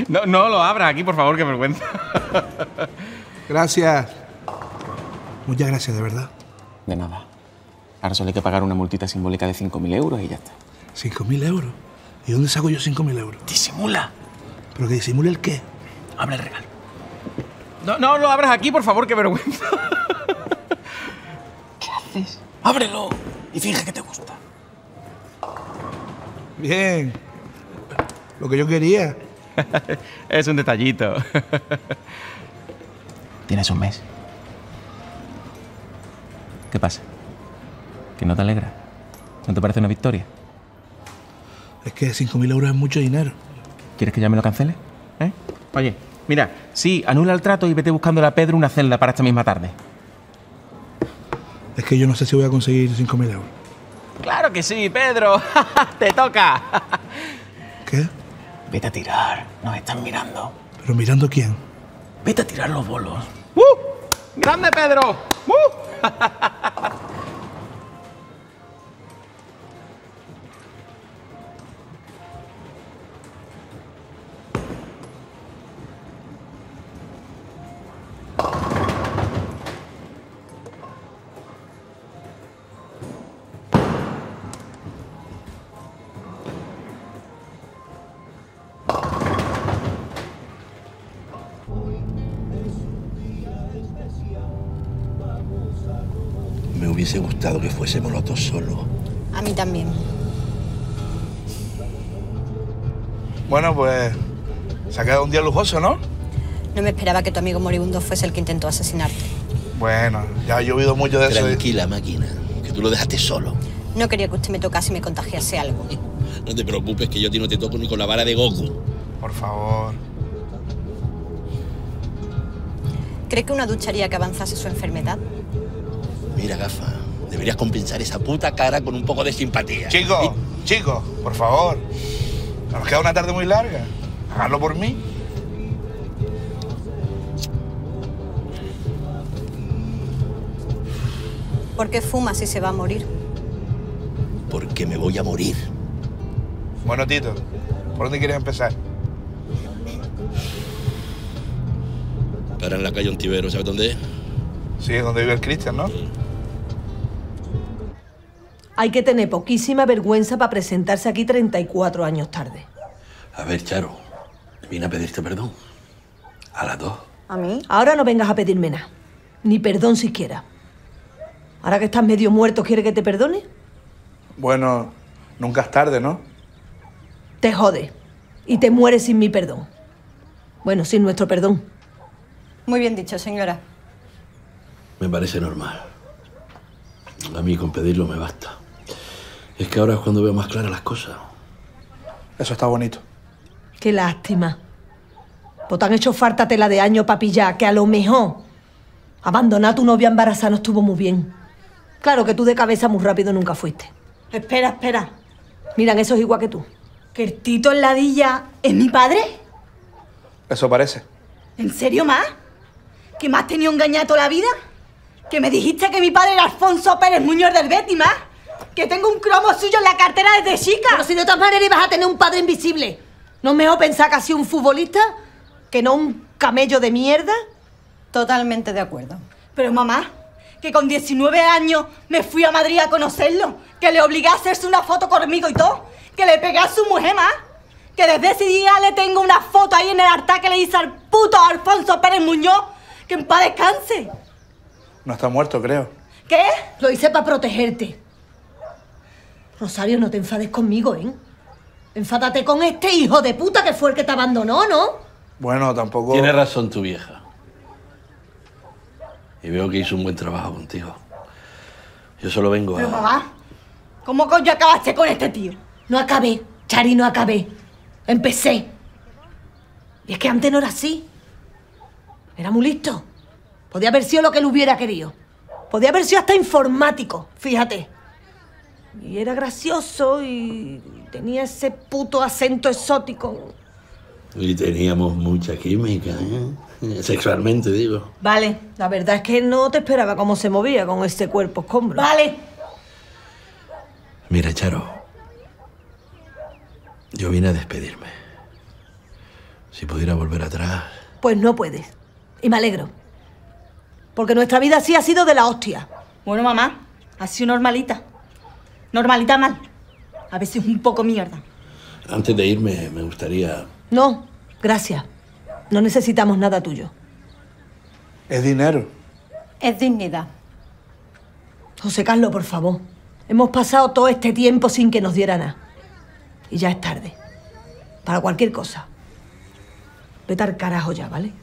No, no lo abras aquí, por favor, qué vergüenza. Gracias. Muchas gracias, de verdad. De nada. Ahora solo hay que pagar una multita simbólica de 5.000 euros y ya está. ¿5.000 euros? ¿Y dónde saco yo 5.000 euros? Disimula. ¿Pero que disimule el qué? Abre el regalo. No, no lo abras aquí, por favor, qué vergüenza. ¿Qué haces? Ábrelo y finge que te gusta. Bien. Lo que yo quería. es un detallito. Tienes un mes. ¿Qué pasa? ¿Que no te alegra? ¿No te parece una victoria? Es que 5.000 euros es mucho dinero. ¿Quieres que ya me lo cancele? ¿Eh? Oye, mira, sí, anula el trato y vete buscándole a Pedro una celda para esta misma tarde. Es que yo no sé si voy a conseguir 5.000 euros. Claro que sí, Pedro. te toca. ¿Qué? Vete a tirar. Nos están mirando. ¿Pero mirando quién? Vete a tirar los bolos. ¡Uh! ¡Grande, Pedro! ¡Uh! hubiese gustado que fuésemos los dos solos. A mí también. Bueno, pues se ha quedado un día lujoso, ¿no? No me esperaba que tu amigo moribundo fuese el que intentó asesinarte. Bueno, ya ha llovido mucho de eso. Tranquila, máquina, que tú lo dejaste solo. No quería que usted me tocase y me contagiase algo. No te preocupes, que yo a ti no te toco ni con la vara de Goku. Por favor. ¿Cree que una ducha haría que avanzase su enfermedad? Mira, gafa, deberías compensar esa puta cara con un poco de simpatía. Chicos, chicos, por favor. Nos queda una tarde muy larga. Háganlo por mí. ¿Por qué fuma si se va a morir? Porque me voy a morir. Bueno, Tito, ¿por dónde quieres empezar? Para en la calle Ontivero, ¿sabes dónde es? Sí, es donde vive el Cristian, ¿no? Hay que tener poquísima vergüenza para presentarse aquí 34 años tarde. A ver, Charo, vine a pedirte perdón. A las dos. ¿A mí? Ahora no vengas a pedirme nada. Ni perdón siquiera. Ahora que estás medio muerto, ¿quiere que te perdone? Bueno, nunca es tarde, ¿no? Te jode. Y te mueres sin mi perdón. Bueno, sin nuestro perdón. Muy bien dicho, señora. Me parece normal. A mí con pedirlo me basta. Es que ahora es cuando veo más claras las cosas. Eso está bonito. Qué lástima. Pues te han hecho falta tela de año, papilla, que a lo mejor abandonar a tu novia embarazada no estuvo muy bien. Claro que tú de cabeza muy rápido nunca fuiste. Espera, espera. Miran, eso es igual que tú. ¿Que el Tito en ladilla es mi padre? Eso parece. ¿En serio más? ¿Que me has tenido engañado toda la vida? ¿Que me dijiste que mi padre era Alfonso Pérez Muñoz del Betis, más? ¿Que tengo un cromo suyo en la cartera desde chica? Pero si de todas maneras ibas a tener un padre invisible. ¿No es mejor pensar que ha sido un futbolista que no un camello de mierda? Totalmente de acuerdo. Pero mamá, que con 19 años me fui a Madrid a conocerlo, que le obligué a hacerse una foto conmigo y todo, que le pegué a su mujer más, que desde ese día le tengo una foto ahí en el altar que le hice al puto Alfonso Pérez Muñoz, que en paz descanse. No está muerto, creo. ¿Qué? Lo hice para protegerte. Rosario, no te enfades conmigo, ¿eh? Enfádate con este hijo de puta que fue el que te abandonó, ¿no? Bueno, tampoco. Tiene razón tu vieja. Y veo que hizo un buen trabajo contigo. Yo solo vengo Pero a... mamá, ¿cómo coño acabaste con este tío? No acabé, Chari, no acabé. Empecé. Y es que antes no era así. Era muy listo. Podía haber sido lo que él hubiera querido. Podía haber sido hasta informático, fíjate. Y era gracioso y tenía ese puto acento exótico. Y teníamos mucha química, ¿eh? Sexualmente, digo. Vale, la verdad es que no te esperaba cómo se movía con ese cuerpo escombro. Vale. Mira, Charo. Yo vine a despedirme. Si pudiera volver atrás. Pues no puedes. Y me alegro. Porque nuestra vida sí ha sido de la hostia. Bueno, mamá, ha sido normalita. Normalita mal. A veces un poco mierda. Antes de irme, me gustaría. No, gracias. No necesitamos nada tuyo. Es dinero. Es dignidad. José Carlos, por favor. Hemos pasado todo este tiempo sin que nos diera nada. Y ya es tarde. Para cualquier cosa. Vete al carajo ya, ¿vale?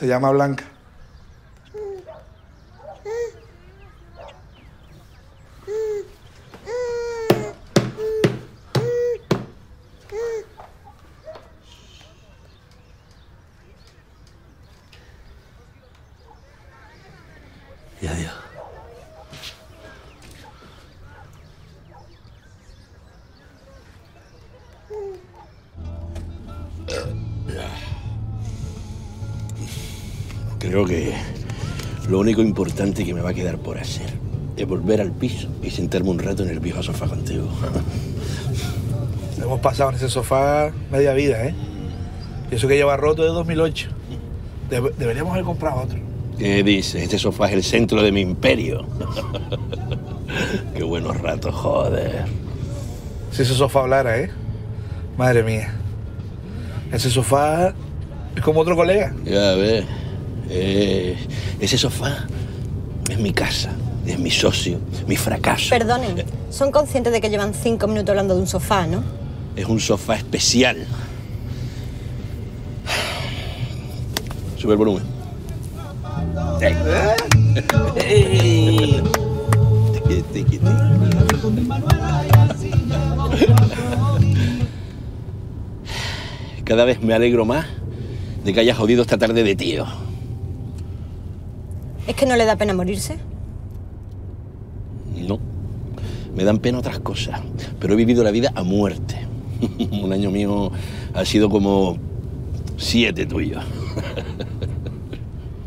Se llama Blanca. Creo que lo único importante que me va a quedar por hacer es volver al piso y sentarme un rato en el viejo sofá contigo. Hemos pasado en ese sofá media vida, ¿eh? Y eso que lleva roto de 2008. Debe- deberíamos haber comprado otro. ¿Qué dices? Este sofá es el centro de mi imperio. Qué buenos ratos, joder. Si ese sofá hablara, ¿eh? Madre mía. Ese sofá es como otro colega. Ya ves, eh, ese sofá es mi casa, es mi socio, mi fracaso. Perdonen, son conscientes de que llevan cinco minutos hablando de un sofá, ¿no? Es un sofá especial. Sube el volumen. Cada vez me alegro más de que hayas jodido esta tarde de tío. ¿Es que no le da pena morirse? No. Me dan pena otras cosas, pero he vivido la vida a muerte. Un año mío ha sido como siete tuyos.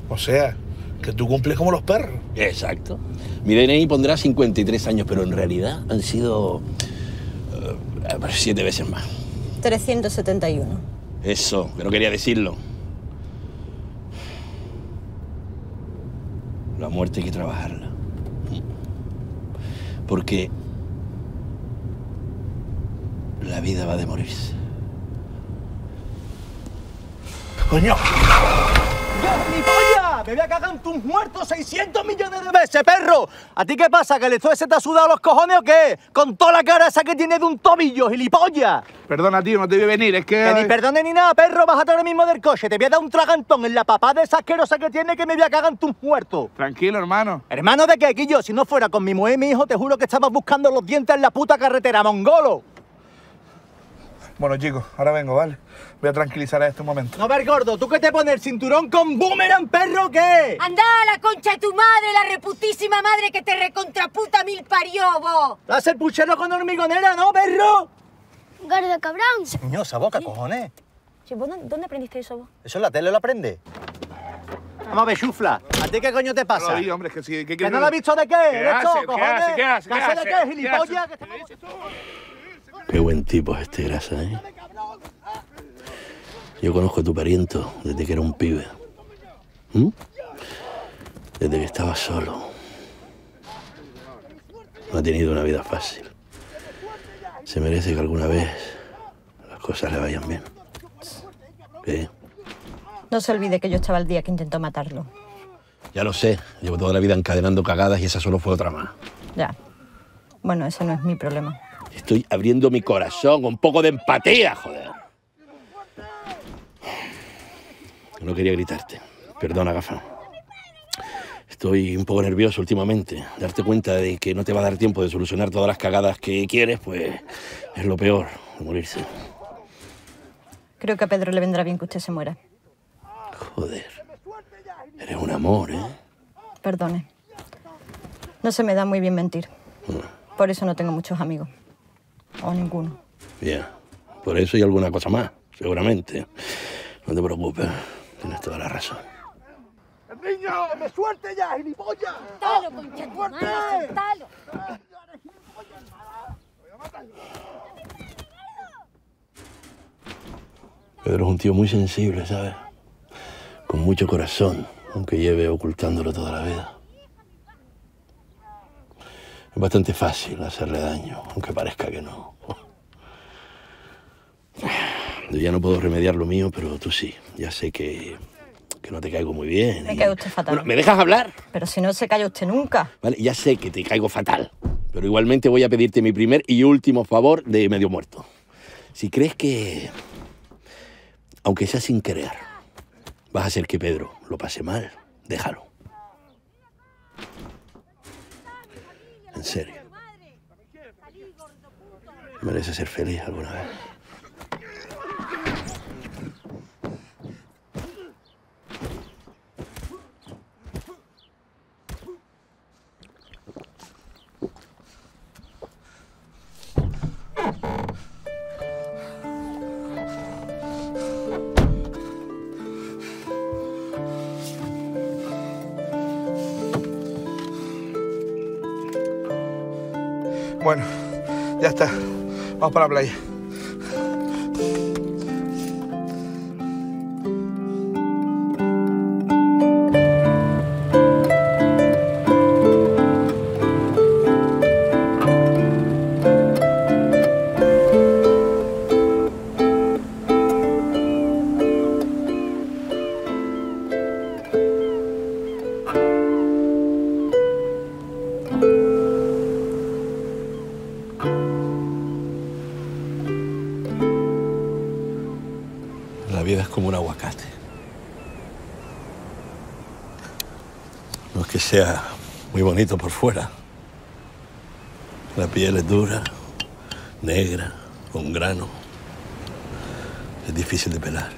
O sea, que tú cumples como los perros. Exacto. Mi DNI pondrá 53 años, pero en realidad han sido eh, siete veces más. 371. Eso, que no quería decirlo. La muerte hay que trabajarla. Porque la vida va de morirse. ¡Coño! ¡Me voy a cagar en tus muertos 600 millones de veces, perro! ¿A ti qué pasa? ¿Que el esto se te ha sudado los cojones o qué? Con toda la cara esa que tiene de un tobillo, gilipollas. Perdona, tío, no te voy a venir, es que... Que ni perdone ni nada, perro, bájate ahora mismo del coche. Te voy a dar un tragantón en la papada esa asquerosa que tiene que me voy a cagar en tus muertos. Tranquilo, hermano. ¿Hermano de qué? Si no fuera con mi mujer y mi hijo, te juro que estabas buscando los dientes en la puta carretera, mongolo. Bueno, chicos, ahora vengo, ¿vale? Voy a tranquilizar a este momento. No, ver, gordo, ¿tú qué te pones el cinturón con boomerang, perro, qué? Anda, la concha de tu madre, la reputísima madre que te recontraputa mil parió, vos. ¿Vas el puchero con hormigonera, no, perro? Gordo cabrón. Señor, esa boca, cojones. ¿Dónde aprendiste eso vos? ¿Eso en la tele lo aprende? Vamos a ver, chufla. ¿A ti qué coño te pasa? No lo hombre, es que sí. ¿qué ¿Que no lo has visto de qué? ¿Qué ¿Eres hace? ¿Qué cojones? hace? ¿Qué hace? ¿Qué ¿Qué hace de hace? qué, ¿Qué gilipollas? Qué buen tipo es este grasa, ¿eh? Yo conozco a tu pariento desde que era un pibe. ¿Mm? Desde que estaba solo. No ha tenido una vida fácil. Se merece que alguna vez las cosas le vayan bien. ¿Eh? No se olvide que yo estaba el día que intentó matarlo. Ya lo sé. Llevo toda la vida encadenando cagadas y esa solo fue otra más. Ya. Bueno, ese no es mi problema. Estoy abriendo mi corazón, un poco de empatía, joder. No quería gritarte. Perdona, gafa. Estoy un poco nervioso últimamente. Darte cuenta de que no te va a dar tiempo de solucionar todas las cagadas que quieres, pues es lo peor morirse. Creo que a Pedro le vendrá bien que usted se muera. Joder. Eres un amor, ¿eh? Perdone. No se me da muy bien mentir. Por eso no tengo muchos amigos. O ninguno. Bien. Por eso y alguna cosa más, seguramente. No te preocupes. Tienes toda la razón. ¡El niño! ¡Me suelte ya, gilipollas! Soltalo, concha tu madre, soltalo. Pedro es un tío muy sensible, ¿sabes? Con mucho corazón, aunque lleve ocultándolo toda la vida. Es bastante fácil hacerle daño, aunque parezca que no. Yo ya no puedo remediar lo mío, pero tú sí. Ya sé que, que no te caigo muy bien. Me y- cae usted fatal. Bueno, ¿me dejas hablar? Pero si no se calla usted nunca. Vale, ya sé que te caigo fatal, pero igualmente voy a pedirte mi primer y último favor de medio muerto. Si crees que, aunque sea sin querer, vas a hacer que Pedro lo pase mal, déjalo. En serio. Mereces ser feliz alguna vez. Bueno, ya está. Vamos para la playa. Sea muy bonito por fuera. La piel es dura, negra, con grano. Es difícil de pelar.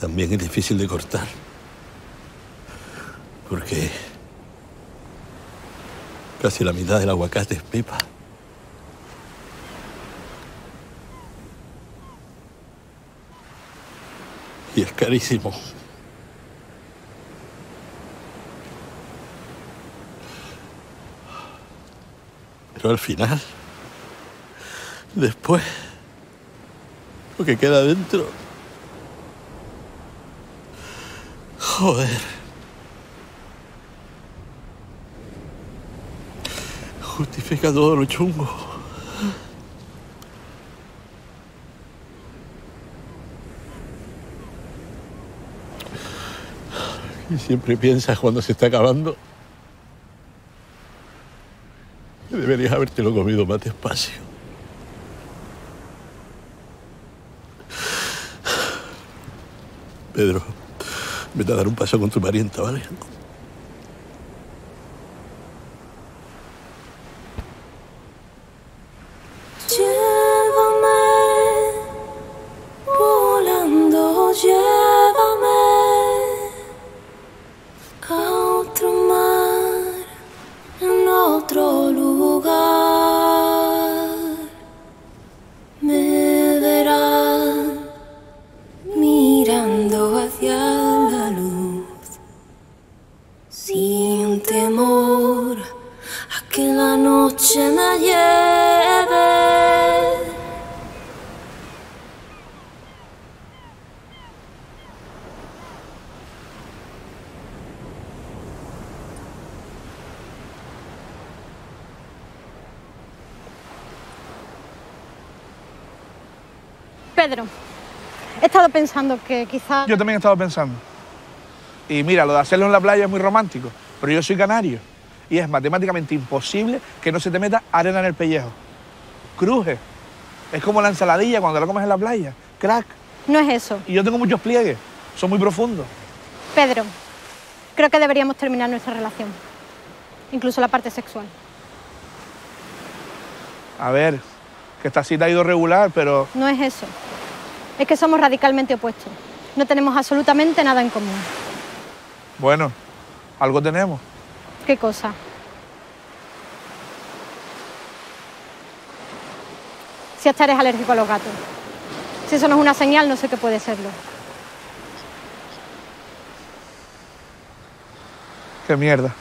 También es difícil de cortar. Porque casi la mitad del aguacate es pipa. Y es carísimo. Pero al final, después, lo que queda dentro... Joder. Justifica todo lo chungo. Y siempre piensas cuando se está acabando. que Deberías habértelo comido más despacio. Pedro, vete a dar un paso con tu parienta, ¿vale? Pensando que quizás... Yo también he estado pensando. Y mira, lo de hacerlo en la playa es muy romántico, pero yo soy canario y es matemáticamente imposible que no se te meta arena en el pellejo. Cruje. Es como la ensaladilla cuando la comes en la playa. Crack. No es eso. Y yo tengo muchos pliegues. Son muy profundos. Pedro, creo que deberíamos terminar nuestra relación. Incluso la parte sexual. A ver, que esta cita ha ido regular, pero No es eso. Es que somos radicalmente opuestos. No tenemos absolutamente nada en común. Bueno, algo tenemos. ¿Qué cosa? Si hasta eres alérgico a los gatos. Si eso no es una señal, no sé qué puede serlo. Qué mierda.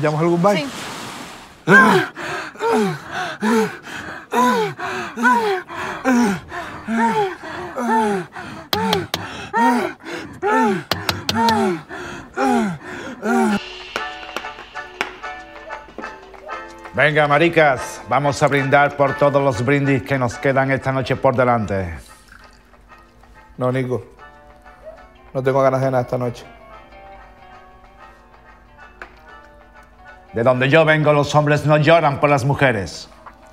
¿Llamas algún baile? Venga, maricas, vamos a brindar por todos los brindis que nos quedan esta noche por delante. No, Nico. No tengo ganas de nada esta noche. De donde yo vengo, los hombres no lloran por las mujeres.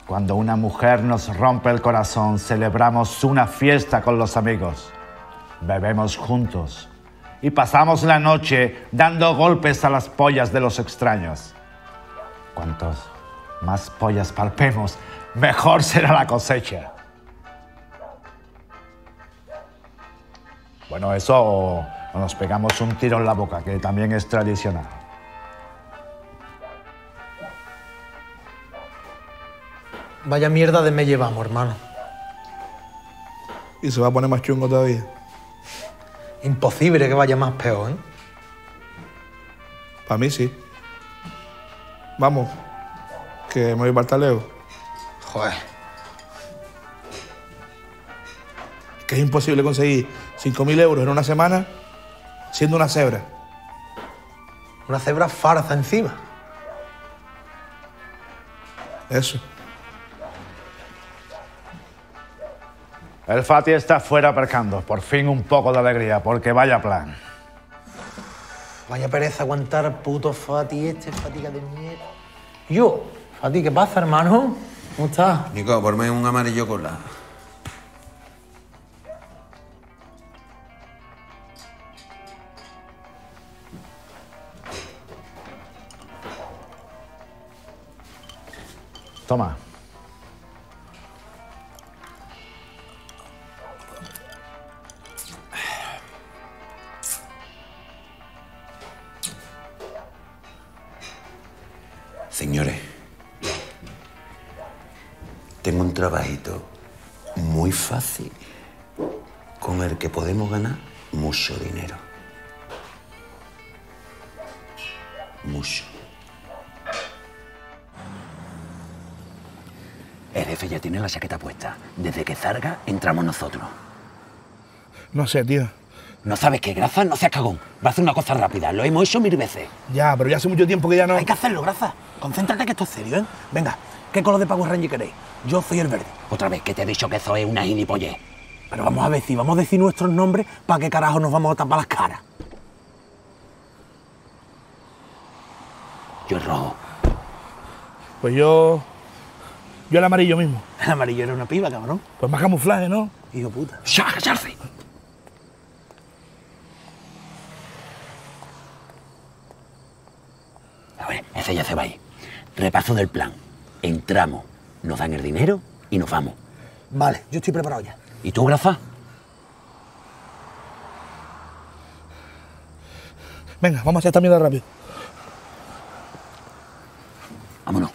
Cuando una mujer nos rompe el corazón, celebramos una fiesta con los amigos. Bebemos juntos y pasamos la noche dando golpes a las pollas de los extraños. Cuantos más pollas palpemos, mejor será la cosecha. Bueno, eso o nos pegamos un tiro en la boca, que también es tradicional. Vaya mierda de me llevamos, hermano. Y se va a poner más chungo todavía. Imposible que vaya más peor, ¿eh? Para mí sí. Vamos, que me voy para el. Joder. Que es imposible conseguir 5.000 euros en una semana siendo una cebra. Una cebra farsa encima. Eso. El Fati está fuera aparcando. Por fin un poco de alegría, porque vaya plan. Vaya pereza aguantar puto Fati este, fatiga de mierda. Yo, Fati, ¿qué pasa, hermano? ¿Cómo estás? Nico, ponme un amarillo con la. Toma. Señores, tengo un trabajito muy fácil con el que podemos ganar mucho dinero. Mucho. El jefe ya tiene la chaqueta puesta. Desde que zarga, entramos nosotros. No sé, tío. ¿No sabes qué, Graza? No seas cagón. Va a hacer una cosa rápida. Lo hemos hecho mil veces. Ya, pero ya hace mucho tiempo que ya no. Hay que hacerlo, Graza. Concéntrate que esto es serio, ¿eh? Venga, ¿qué color de Power Ranger queréis? Yo soy el verde. Otra vez que te he dicho que eso es una gilipollez. Pero vamos a ver, si vamos a decir nuestros nombres, ¿para qué carajo nos vamos a tapar las caras? Yo el rojo. Pues yo. Yo el amarillo mismo. El amarillo era una piba, cabrón. Pues más camuflaje, ¿no? Hijo puta. ¡Ya, A ver, ese ya se va ahí. Repaso del plan. Entramos, nos dan el dinero y nos vamos. Vale, yo estoy preparado ya. ¿Y tú, Grafa? Venga, vamos a hacer esta mierda rápido. Vámonos.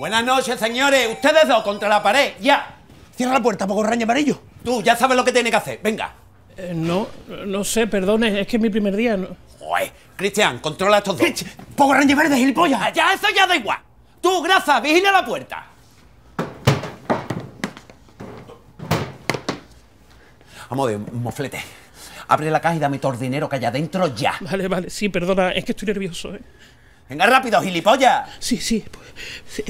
Buenas noches, señores. Ustedes dos contra la pared, ya. Cierra la puerta, Power Ranger amarillo. Tú ya sabes lo que tienes que hacer. Venga. Eh, no, no sé, perdone, es que es mi primer día. No. Joder, Cristian, controla estos dos. Power Ranger verde, gilipollas. Ah, Ya, eso ya da igual. Tú, Graza, vigila la puerta. Vamos de moflete. Abre la caja y dame todo el dinero que hay adentro ya. Vale, vale, sí, perdona, es que estoy nervioso, ¿eh? Venga, rápido, gilipollas. Sí, sí, pues, sí.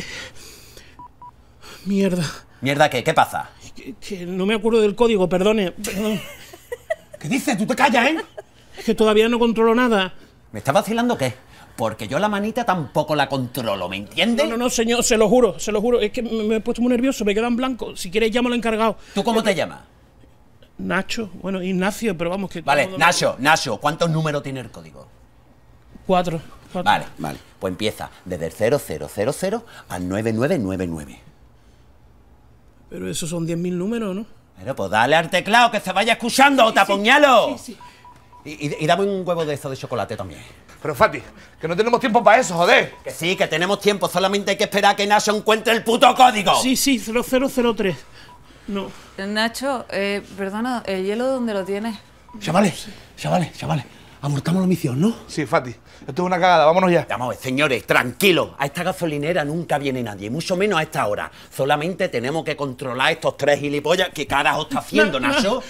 Mierda, Mierda, ¿qué? ¿Qué pasa? que, que no me acuerdo del código, perdone. Perdón. ¿Qué dices? ¿Tú te callas, eh? Es que todavía no controlo nada. ¿Me está vacilando qué? Porque yo la manita tampoco la controlo, ¿me entiendes? No, no, no, señor, se lo juro, se lo juro. Es que me, me he puesto muy nervioso, me quedan blanco. Si quieres, llamo al encargado. ¿Tú cómo te llamas? Nacho, bueno, Ignacio, pero vamos que. Vale, Nacho, Nacho, ¿cuántos números tiene el código? Cuatro. Vale, vale. Pues empieza desde el 0000 al 9999. Pero esos son 10.000 números, ¿no? Pero pues dale al teclado que se vaya escuchando o te apuñalo. Y, y- y dame un huevo de eso de chocolate también. Pero Fati, que no tenemos tiempo para eso, joder. Que sí, que tenemos tiempo, solamente hay que esperar a que Nacho encuentre el puto código. Sí, sí, 0003. No. Nacho, eh, perdona, ¿el hielo dónde lo tienes? Chavales, chavales, chavales. Abortamos la misión, ¿no? Sí, Fati. Esto es una cagada, vámonos ya. Vamos a ver, señores, tranquilos. A esta gasolinera nunca viene nadie, mucho menos a esta hora. Solamente tenemos que controlar a estos tres gilipollas. ¿Qué carajo está haciendo, Nacho?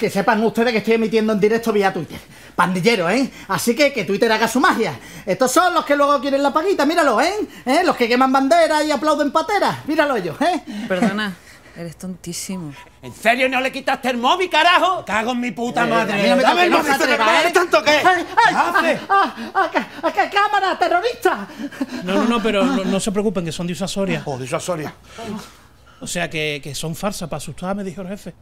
Que sepan ustedes que estoy emitiendo en directo vía Twitter. Pandillero, ¿eh? Así que que Twitter haga su magia. Estos son los que luego quieren la paguita, míralo, ¿eh? ¿Eh? Los que queman banderas y aplauden pateras. Míralo ellos, ¿eh? Perdona, eres tontísimo. ¿En serio no le quitaste el móvil, carajo? Cago en mi puta Eh, madre. Dame el móvil, que ¿eh? tanto que. ¡Ah, ah, ah, cámara, terrorista! No, no, no, pero no, no se preocupen, que son disuasorias. Oh, disuasoria. O sea, que, que son farsas para asustar, me dijo el jefe.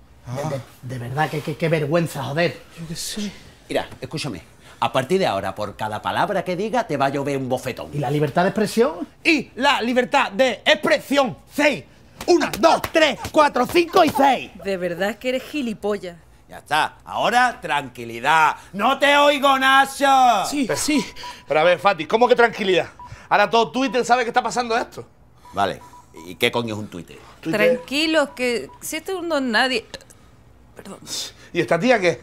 De, de verdad, que, que- qué vergüenza, joder. Yo qué sé. Mira, escúchame. A partir de ahora, por cada palabra que diga, te va a llover un bofetón. ¿Y la libertad de expresión? Y la libertad de expresión. Seis. Una, dos, tres, cuatro, cinco y seis. De verdad que eres gilipollas. Ya está. Ahora, tranquilidad. ¡No te oigo, Nacho! Sí, sí. Pero a ver, Fati, ¿cómo que tranquilidad? Ahora todo Twitter sabe que está pasando esto. Vale. ¿Y qué coño es un Twitter? Tranquilos, que si esto no es nadie. Perdón. ¿Y esta tía qué?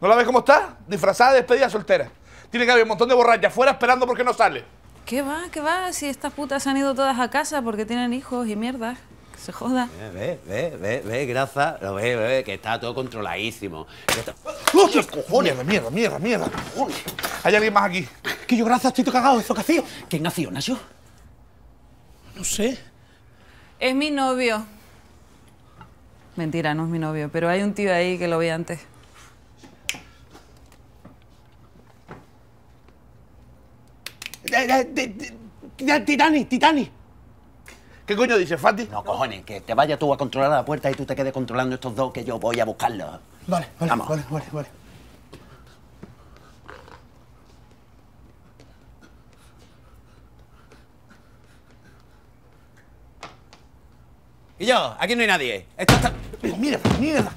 ¿No la ves cómo está? Disfrazada de despedida soltera. Tiene que haber un montón de borrachas afuera esperando porque no sale. ¿Qué va? ¿Qué va? Si estas putas se han ido todas a casa porque tienen hijos y mierda. Se joda. Ve, ve, ve, ve, graza. Lo ve, ve, que está todo controladísimo. Que está- ¡Hostia, cojones! Mierda, mierda, mierda, cojones. Hay alguien más aquí. Que yo, gracias, estoy todo cagado. ¿Eso qué ha sido? ¿Quién ha sido, Nacho? No sé. Es mi novio. Mentira, no es mi novio, pero hay un tío ahí que lo vi antes. Eh, eh, de- de- de- Titani, Titani. ¿Qué coño dice, Fati? No, cojones, que te vayas tú a controlar la puerta y tú te quedes controlando estos dos que yo voy a buscarlos. Vale, vale, Vamos. vale, vale, vale. Y yo, aquí no hay nadie. Esto está... Mierda, mierda.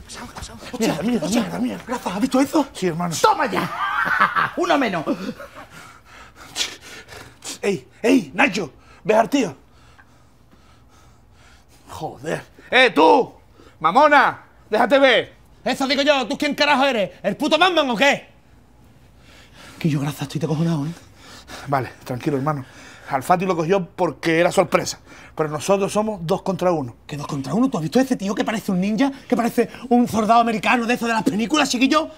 Hostia, mierda, mierda, mierda. Rafa, ¿has visto eso? Sí, hermano. ¡Toma ya! Uno menos. ¡Ey, ey, Nacho! ¿Ves al tío? Joder. ¡Eh, tú! ¡Mamona! ¡Déjate ver! Eso digo yo, ¿tú quién carajo eres? ¿El puto Batman o qué? Que yo, gracias, estoy te cojonado, ¿eh? Vale, tranquilo, hermano. Al Fati lo cogió porque era sorpresa. Pero nosotros somos dos contra uno. ¿Qué dos contra uno? ¿Tú has visto a ese tío que parece un ninja? ¿Que parece un soldado americano de esos de las películas, chiquillo?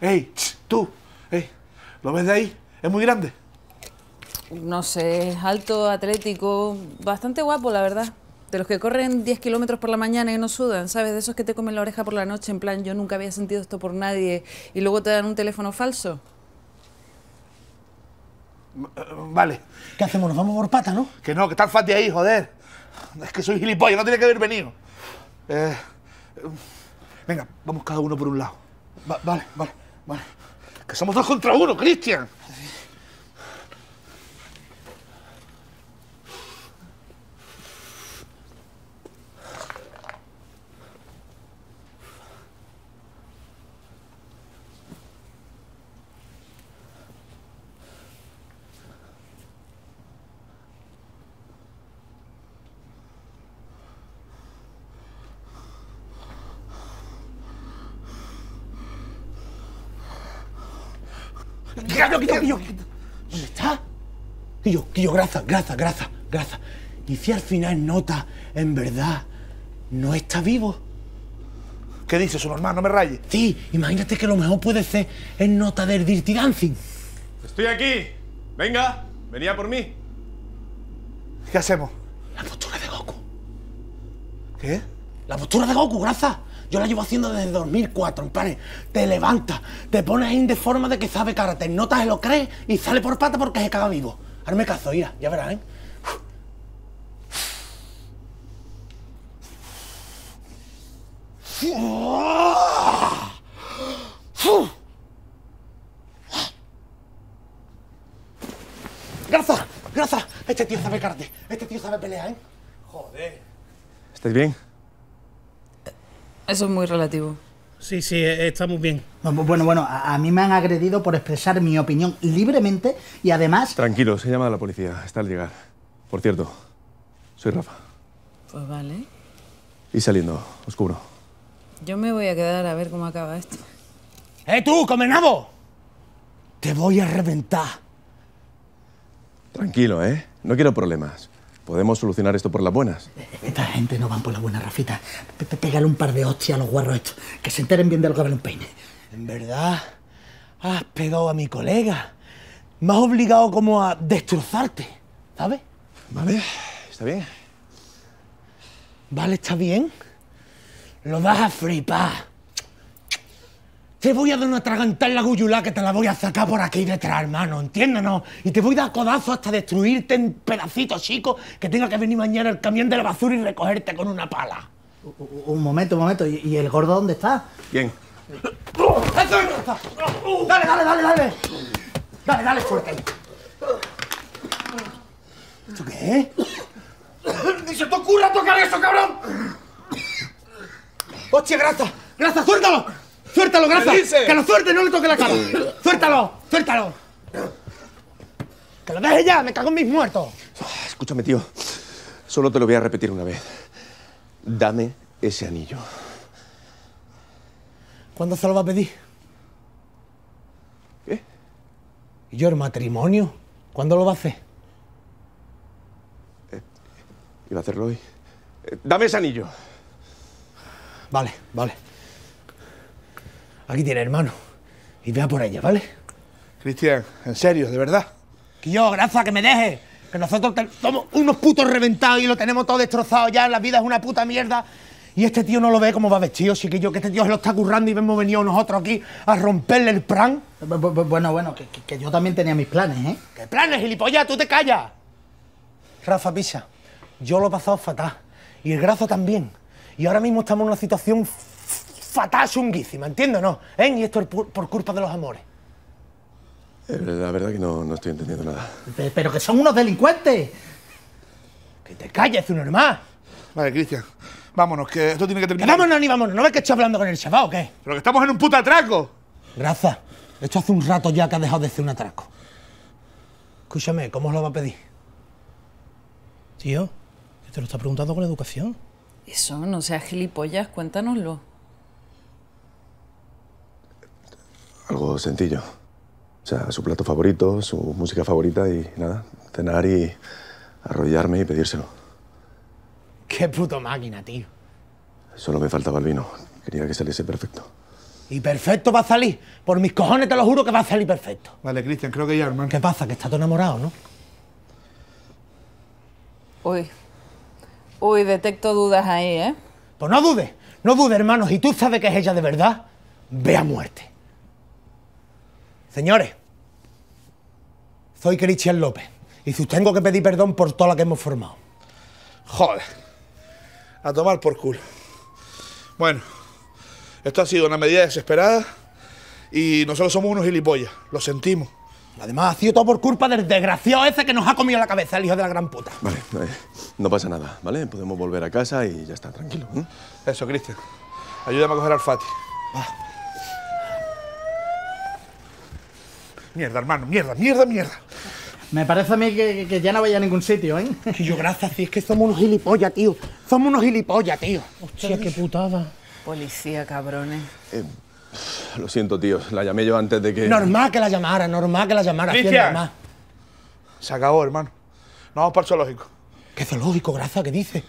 ¡Ey, tú! ¡Ey! ¿Lo ves de ahí? Es muy grande. No sé, es alto, atlético, bastante guapo, la verdad. De los que corren 10 kilómetros por la mañana y no sudan, ¿sabes? De esos que te comen la oreja por la noche, en plan, yo nunca había sentido esto por nadie, y luego te dan un teléfono falso. Eh, Vale. ¿Qué hacemos? Nos vamos por pata, ¿no? Que no, que está el Fati ahí, joder. Es que soy gilipollas, no tiene que haber venido. Eh, eh, venga, vamos cada uno por un lado. Va- vale, vale, vale. Que somos dos contra uno, Cristian. Quillo, quillo, quillo. ¿Dónde está? Quillo, quillo, gracias, gracias, gracias, gracias. Y si al final nota, en verdad, no está vivo. ¿Qué dices, su normal? No me rayes. Sí, imagínate que lo mejor puede ser en nota del Dirty Dancing. Estoy aquí. Venga, venía por mí. ¿Qué hacemos? La postura de Goku. ¿Qué? La postura de Goku, gracias. Yo la llevo haciendo desde 2004, en plan, te levantas, te pones ahí de forma de que sabe karate, no te lo crees y sale por pata porque se caga vivo. Hazme caso, ya, ya verás, ¿eh? ¡Graza! ¡Graza! Este tío sabe karate, este tío sabe pelear, ¿eh? Joder. ¿Estáis bien? Eso es muy relativo. Sí, sí, eh, estamos bien. Bueno, bueno, a, a mí me han agredido por expresar mi opinión libremente y además... Tranquilo, se llama a la policía. Está al llegar. Por cierto, soy Rafa. Pues vale. Y saliendo, os cubro. Yo me voy a quedar a ver cómo acaba esto. ¡Eh, tú, comenabo! Te voy a reventar. Tranquilo, ¿eh? No quiero problemas. Podemos solucionar esto por las buenas. Esta gente no van por la buena, Rafita. Pégale un par de hostias a los guarros estos, que se enteren bien de lo que vale un peine. En verdad, has pegado a mi colega. Me has obligado como a destrozarte, ¿sabes? Vale, está bien. Vale, está bien. Lo vas a flipar. Te voy a dar una tragantada en la guyulá que te la voy a sacar por aquí detrás, hermano, ¿entiendes, no? Y te voy a dar codazo hasta destruirte en pedacitos, chico, que tenga que venir mañana el camión de la basura y recogerte con una pala. Un momento, un momento. ¿Y, el gordo dónde está? Bien. ¡Eso es Rafa! ¡Dale, dale, dale, dale! Dale, dale, fuerte. ¿Esto qué es? ¡Ni se te ocurra tocar eso, cabrón! ¡Hostia, Graza! ¡Graza, suéltalo! ¡Suéltalo, Graza! ¿Qué dice? ¡Que lo suelte, no le toque la cara! ¡Suéltalo! ¡Suéltalo! ¡Que lo deje ya! ¡Me cago en mis muertos! Escúchame, tío. Solo te lo voy a repetir una vez. Dame ese anillo. ¿Cuándo se lo va a pedir? ¿Qué? ¿Y yo el matrimonio? ¿Cuándo lo va a hacer? Iba a hacerlo hoy. Eh, Dame ese anillo. Vale, vale. Aquí tiene, hermano. Y vea por ella, ¿vale? Cristian, en serio, de verdad. Que yo, gracias, que me deje. Que nosotros somos unos putos reventados y lo tenemos todo destrozado ya. La vida es una puta mierda. Y este tío no lo ve como va vestido, sí que yo, que este tío se lo está currando y hemos venido nosotros aquí a romperle el plan. Bu- bu- Bueno, bueno, que, que- que yo también tenía mis planes, ¿eh? ¿Qué planes, gilipollas? ¡Tú te callas! Rafa Pisa, yo lo he pasado fatal. Y el Grazo también. Y ahora mismo estamos en una situación f- fatal, chunguísima, ¿entiendes o no? ¿Eh? Y esto es por, por culpa de los amores. Eh, La verdad que no, no estoy entendiendo nada. Pe- Pero que son unos delincuentes. Que te calles, un normal. Vale, Cristian, vámonos, que esto tiene que Que terminar. vámonos ni vámonos. ¿No ves que estoy hablando con el chaval o qué? Pero que estamos en un puto atraco. Graza, esto hace un rato ya que ha dejado de ser un atraco. Escúchame, ¿cómo os lo va a pedir? Tío, te lo está preguntando con educación. Eso, no seas gilipollas, cuéntanoslo. Algo sencillo. O sea, su plato favorito, su música favorita y nada, cenar y arrollarme y pedírselo. Qué puto máquina, tío. Solo me faltaba el vino. Quería que saliese perfecto. Y perfecto va a salir. Por mis cojones te lo juro que va a salir perfecto. Vale, Cristian, creo que ya, hermano. ¿Qué pasa? Que está todo enamorado, ¿no? Uy. Uy, detecto dudas ahí, ¿eh? Pues no dudes, no dudes, hermano. Si tú sabes que es ella de verdad, ve a muerte. Señores, soy Cristian López. Y si os tengo que pedir perdón por toda la que hemos formado. Joder. A tomar por culo. Bueno, esto ha sido una medida desesperada y nosotros somos unos gilipollas. Lo sentimos. Además, ha sido todo por culpa del desgraciado ese que nos ha comido la cabeza, el hijo de la gran puta. Vale, eh, no pasa nada, ¿vale? Podemos volver a casa y ya está, tranquilo. ¿eh? Eso, Cristian. Ayúdame a coger al Fati. Mierda, hermano, mierda, mierda, mierda. Me parece a mí que, que ya no vaya a ningún sitio, ¿eh? Y yo, gracias, si es que somos unos gilipollas, tío. Somos unos gilipollas, tío. Hostia, qué putada. Policía, cabrones. Eh, lo siento, tío. La llamé yo antes de que... Normal que la llamara, normal que la llamara. normal. Se acabó, hermano. Nos vamos para el zoológico. ¿Qué zoológico, gracias? ¿Qué dice?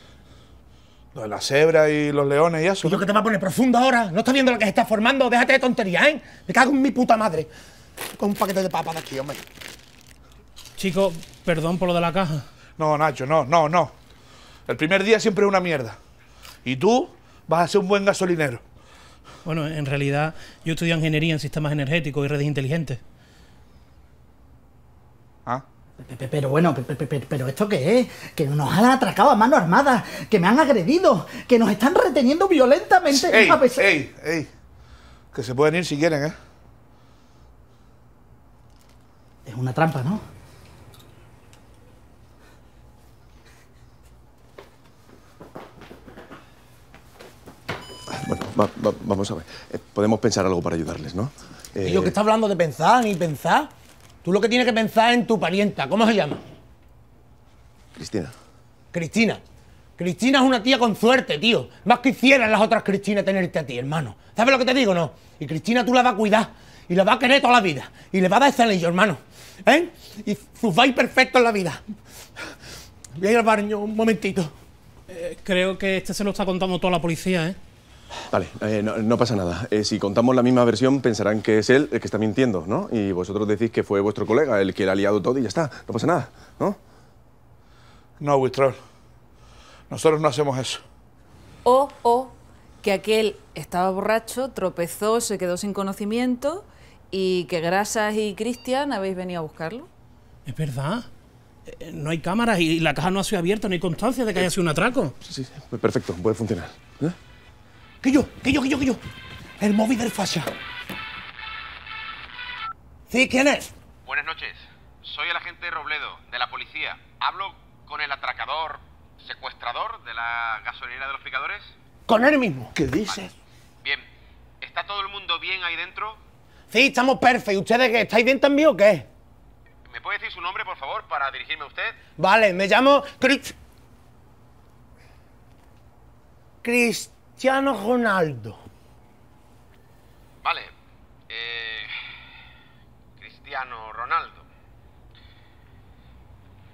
Lo de las cebras y los leones y eso. ¿Y yo que te va a poner profundo ahora? ¿No estás viendo lo que se está formando? Déjate de tonterías, ¿eh? Me cago en mi puta madre. Con un paquete de papas de aquí, hombre. Chico, perdón por lo de la caja. No, Nacho, no, no, no. El primer día siempre es una mierda. Y tú vas a ser un buen gasolinero. Bueno, en realidad yo estudio ingeniería en sistemas energéticos y redes inteligentes. Ah. Pe- pe- Pero bueno, pe- pe- pe- pero ¿esto qué es? Que nos han atracado a mano armada, que me han agredido, que nos están reteniendo violentamente. ¡Ey! a pesar- ¡Ey! ¡Ey! Que se pueden ir si quieren, ¿eh? Es una trampa, ¿no? Bueno, va- va- vamos a ver. Eh, podemos pensar algo para ayudarles, ¿no? Eh, ¿Y yo que está hablando de pensar ni pensar? Tú lo que tienes que pensar es en tu parienta. ¿Cómo se llama? Cristina. Cristina. Cristina es una tía con suerte, tío. Más quisieran las otras Cristinas tenerte a ti, hermano. ¿Sabes lo que te digo, no? Y Cristina tú la vas a cuidar. Y la vas a querer toda la vida. Y le vas a dar ese anillo, hermano. ¿Eh? Y vais perfectos en la vida. Voy a ir al baño un momentito. Eh, creo que este se lo está contando toda la policía, ¿eh? Vale, eh, no, no pasa nada. Eh, si contamos la misma versión, pensarán que es él el que está mintiendo, ¿no? Y vosotros decís que fue vuestro colega el que le ha liado todo y ya está. No pasa nada, ¿no? No, Wistrol. Nosotros no hacemos eso. O, o que aquel estaba borracho, tropezó, se quedó sin conocimiento y que Grasas y Cristian habéis venido a buscarlo. Es verdad. Eh, No hay cámaras y la caja no ha sido abierta, no hay constancia de que haya sido un atraco. Sí, sí, pues perfecto, puede funcionar. ¿eh? Que yo, que yo, que yo, que yo. El móvil del facha. Sí, ¿quién es? Buenas noches. Soy el agente Robledo, de la policía. ¿Hablo con el atracador, secuestrador de la gasolinera de los picadores? Con él mismo. ¿Qué dices? Bien. ¿Está todo el mundo bien ahí dentro? Sí, estamos perfectos. ¿Y ustedes qué? ¿Estáis bien también o qué? ¿Me puede decir su nombre, por favor, para dirigirme a usted? Vale, me llamo Cris- Cristiano Ronaldo. Vale. Eh, Cristiano Ronaldo.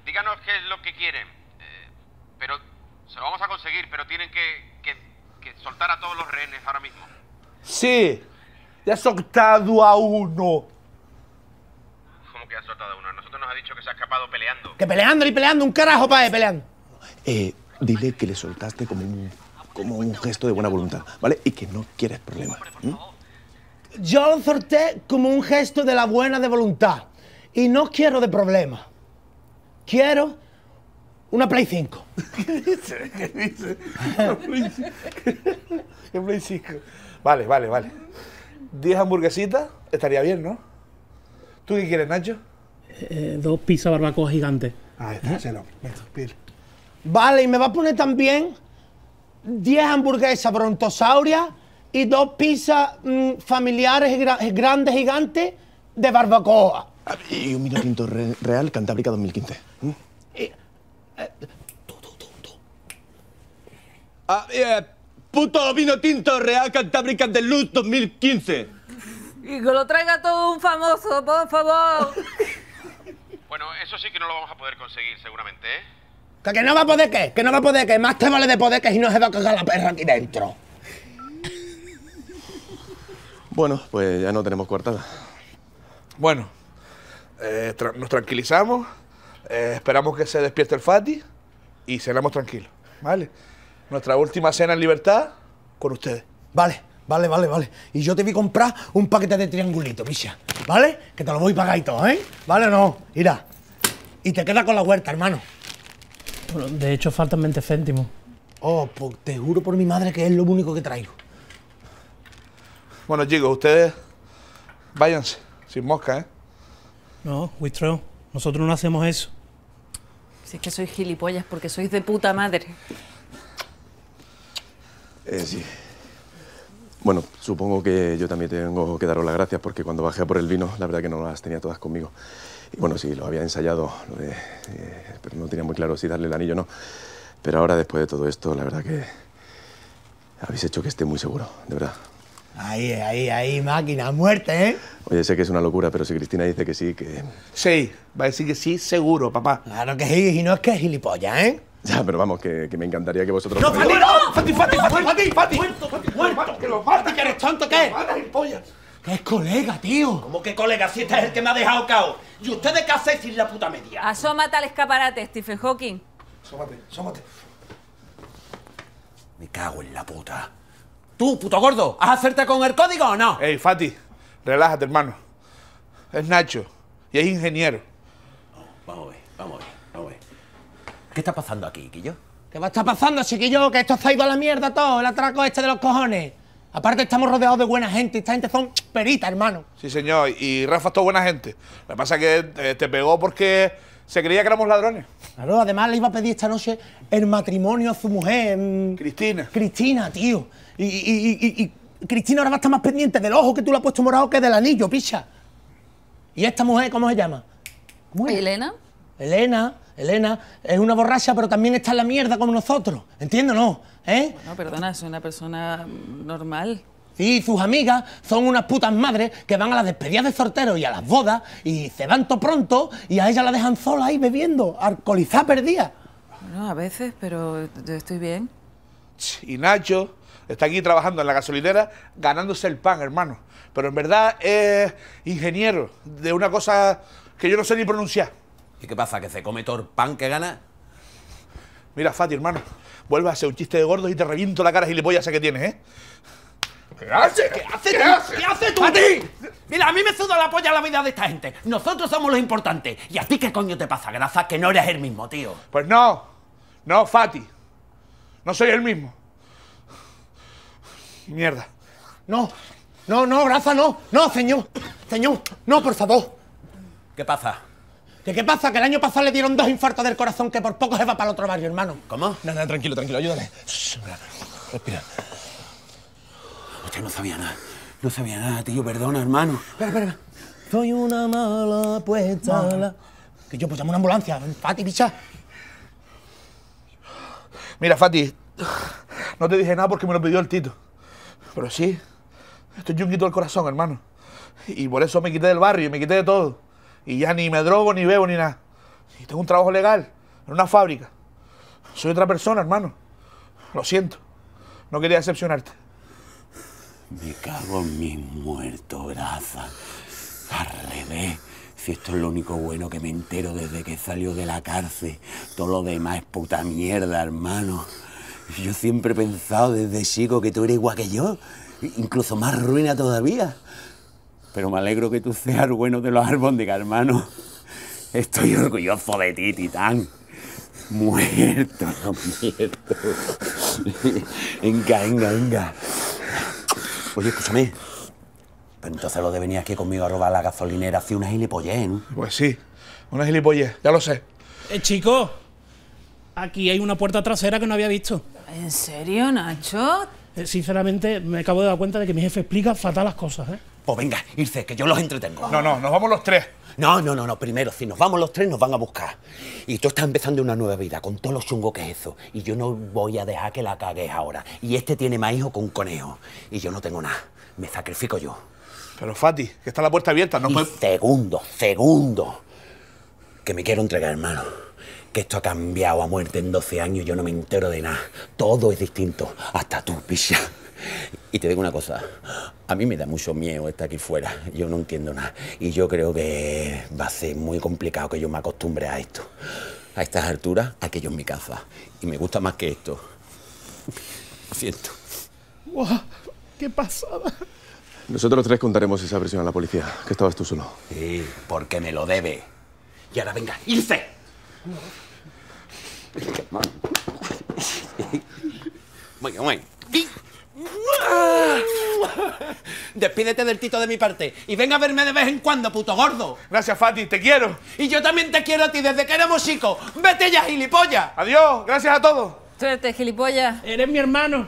Díganos qué es lo que quieren. Eh, pero se lo vamos a conseguir, pero tienen que, que- que soltar a todos los rehenes ahora mismo. Sí. Ya he soltado a uno. ¿Cómo que ha soltado a uno? Nosotros nos ha dicho que se ha escapado peleando. Que peleando y peleando, un carajo para peleando. Eh, dile que le soltaste como un, como un gesto de buena voluntad, ¿vale? Y que no quieres problemas. Yo lo solté como un gesto de la buena de voluntad. Y no quiero de problemas. Quiero una Play 5. ¿Qué dice? ¿Qué dice? ¿Qué Play 5? Vale, vale, vale. 10 hamburguesitas estaría bien, ¿no? ¿Tú qué quieres, Nacho? Eh, dos pizzas barbacoa gigantes. Ahí está, se lo. Vale, y me va a poner también 10 hamburguesas brontosaurias y dos pizzas mm, familiares y gra- grandes, gigantes de barbacoa. Y un vino tinto re- real Cantábrica 2015. ¿m? Ah, eh, puto vino tinto Real Cantábrica de Luz 2015. Y que lo traiga todo un famoso, por favor. Bueno, eso sí que no lo vamos a poder conseguir seguramente, ¿eh? ¿Que, que no va a poder qué? Que no va a poder qué? Más te vale de poder que si no se va a cagar la perra aquí dentro. Bueno, pues ya no tenemos coartada. Bueno, eh, tra- nos tranquilizamos, eh, esperamos que se despierte el Fati y cenamos tranquilos, ¿vale? Nuestra última cena en libertad con ustedes. Vale, vale, vale, vale. Y yo te voy a comprar un paquete de triangulito, Misha. ¿Vale? Que te lo voy a pagar y todo, ¿eh? ¿Vale o no? Mira. Y te queda con la huerta, hermano. Bueno, de hecho faltan 20 céntimos. Oh, pues te juro por mi madre que es lo único que traigo. Bueno, chicos, ustedes váyanse, sin mosca, ¿eh? No, Withdraw, nosotros no hacemos eso. Si es que sois gilipollas porque sois de puta madre. Eh, sí. Bueno, supongo que yo también tengo que daros las gracias porque cuando bajé a por el vino, la verdad que no las tenía todas conmigo. Y bueno, sí, lo había ensayado, lo de, eh, pero no tenía muy claro si darle el anillo o no. Pero ahora, después de todo esto, la verdad que habéis hecho que esté muy seguro, de verdad. Ahí, ahí, ahí, máquina, muerte, ¿eh? Oye, sé que es una locura, pero si Cristina dice que sí, que... Sí, va a decir que sí, seguro, papá. Claro que sí, y no es que es gilipollas, ¿eh? Ya, pero vamos, que, que me encantaría que vosotros... ¡No, Fati, no! ¡Fati, Fati, Fati, Fati! Fati! ¡Muerto! ¡Que lo mata! ¿Que eres tonto qué? pollas! Que es colega, tío. ¿Cómo que colega? Si este es el que me ha dejado cao. ¿Y ustedes qué hacéis sin la puta media? Asómate al escaparate, Stephen Hawking. Sómate, sómate. Me cago en la puta. Tú, puto gordo, ¿has hacerte con el código o no? Ey, Fati, relájate, hermano. Es Nacho y es ingeniero. Vamos a ver, vamos a ver, vamos a ver. ¿Qué está pasando aquí, Quillo? ¿Qué va a estar pasando, chiquillo? Que esto se ha ido a la mierda todo, el atraco este de los cojones. Aparte estamos rodeados de buena gente, esta gente son peritas, hermano. Sí, señor, y Rafa es toda buena gente. Lo que pasa es que eh, te pegó porque se creía que éramos ladrones. Claro, además le iba a pedir esta noche el matrimonio a su mujer. mm, Cristina. Cristina, tío. Y, y- y- y- y Cristina ahora va a estar más pendiente del ojo que tú le has puesto morado que del anillo, picha. ¿Y esta mujer cómo se llama? ¿Elena? Elena, Elena, es una borracha, pero también está en la mierda como nosotros. ¿Entiendes, no? ¿Eh? No, perdona, soy una persona normal. Sí, sus amigas son unas putas madres que van a las despedidas de sorteros y a las bodas y se van todo pronto y a ella la dejan sola ahí bebiendo, alcoholizada perdida. Bueno, a veces, pero yo estoy bien. Y Nacho está aquí trabajando en la gasolinera ganándose el pan, hermano. Pero en verdad es ingeniero de una cosa que yo no sé ni pronunciar. ¿Y qué pasa? ¿Que se come todo el pan que gana? Mira, Fati, hermano, vuelve a hacer un chiste de gordos y te reviento la cara gilipollas que tienes, ¿eh? ¿Qué haces? ¿Qué haces ¿Qué tú? haces? ¿Qué haces tú? ¡A ti! Mira, a mí me suda la polla la vida de esta gente. Nosotros somos los importantes. ¿Y a ti qué coño te pasa, Graza? Que no eres el mismo, tío. Pues no, no, Fati. No soy el mismo. Mierda. No, no, no, Graza, no, no, señor, señor, no, por favor. ¿Qué pasa? ¿Qué, ¿Qué pasa? Que el año pasado le dieron dos infartos del corazón que por poco se va para el otro barrio, hermano. ¿Cómo? No, no, tranquilo, tranquilo, ayúdale. Shh, Respira. Hostia, no sabía nada. No sabía nada, tío. Perdona, hermano. Espera, espera. Soy una mala apuesta. la- Que yo, pues llamo una ambulancia. Fati, picha. Mira, Fati, no te dije nada porque me lo pidió el Tito. Pero sí, estoy yunguito del corazón, hermano. Y por eso me quité del barrio y me quité de todo. Y ya ni me drogo, ni bebo, ni nada. Y tengo un trabajo legal en una fábrica. Soy otra persona, hermano. Lo siento. No quería decepcionarte. Me cago en mi muerto, Graza. Al revés. Si esto es lo único bueno que me entero desde que salió de la cárcel. Todo lo demás es puta mierda, hermano. Yo siempre he pensado desde chico que tú eres igual que yo. Incluso más ruina todavía. Pero me alegro que tú seas el bueno de los albóndigas, hermano. Estoy orgulloso de ti, titán. Muerto, muerto. venga, venga, venga. Oye, escúchame. Pero entonces lo de venir aquí conmigo a robar la gasolinera hace una gilipollez, ¿no? Pues sí, una gilipollez, ya lo sé. Eh, chico, aquí hay una puerta trasera que no había visto. ¿En serio, Nacho? Eh, sinceramente, me acabo de dar cuenta de que mi jefe explica fatal las cosas, ¿eh? Pues venga, Irce, que yo los entretengo. No, no, nos vamos los tres. No, no, no, no. Primero, si nos vamos los tres, nos van a buscar. Y tú estás empezando una nueva vida con todo lo chungo que es eso. Y yo no voy a dejar que la cagues ahora. Y este tiene más hijos que un conejo. Y yo no tengo nada. Me sacrifico yo. Pero Fati, que está la puerta abierta, no y puede... segundo, segundo. Que me quiero entregar, hermano. Que esto ha cambiado a muerte en 12 años y yo no me entero de nada. Todo es distinto. Hasta tú, picha. Y te digo una cosa, a mí me da mucho miedo estar aquí fuera, yo no entiendo nada. Y yo creo que va a ser muy complicado que yo me acostumbre a esto. A estas alturas, aquello en mi casa. Y me gusta más que esto. Lo siento. ¡Guau! ¡Qué pasada! Nosotros tres contaremos esa versión a la policía, que estabas tú solo. Sí, porque me lo debe. Y ahora venga, irse. Venga, venga. Y- Despídete del Tito de mi parte y venga a verme de vez en cuando, puto gordo. Gracias, Fati, te quiero. Y yo también te quiero a ti desde que éramos chicos. Vete ya, gilipollas. Adiós, gracias a todos. Suerte, gilipollas. Eres mi hermano.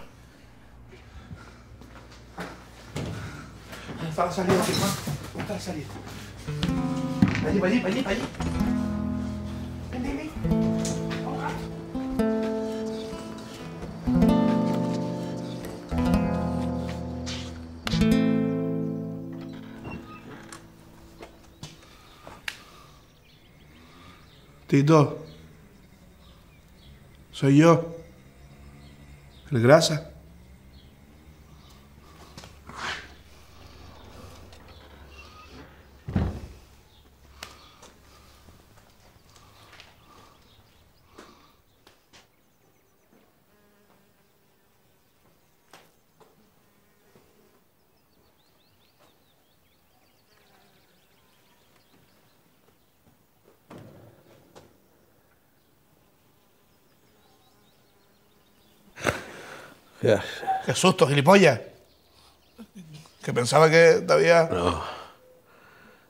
¿Dónde está la salida, hermano? ¿Dónde está la salida? Para allí, para allí, para allí, allí. Ven, ven, ven. Tito, soy yo, el grasa. Qué susto, gilipollas. Que pensaba que te había... No,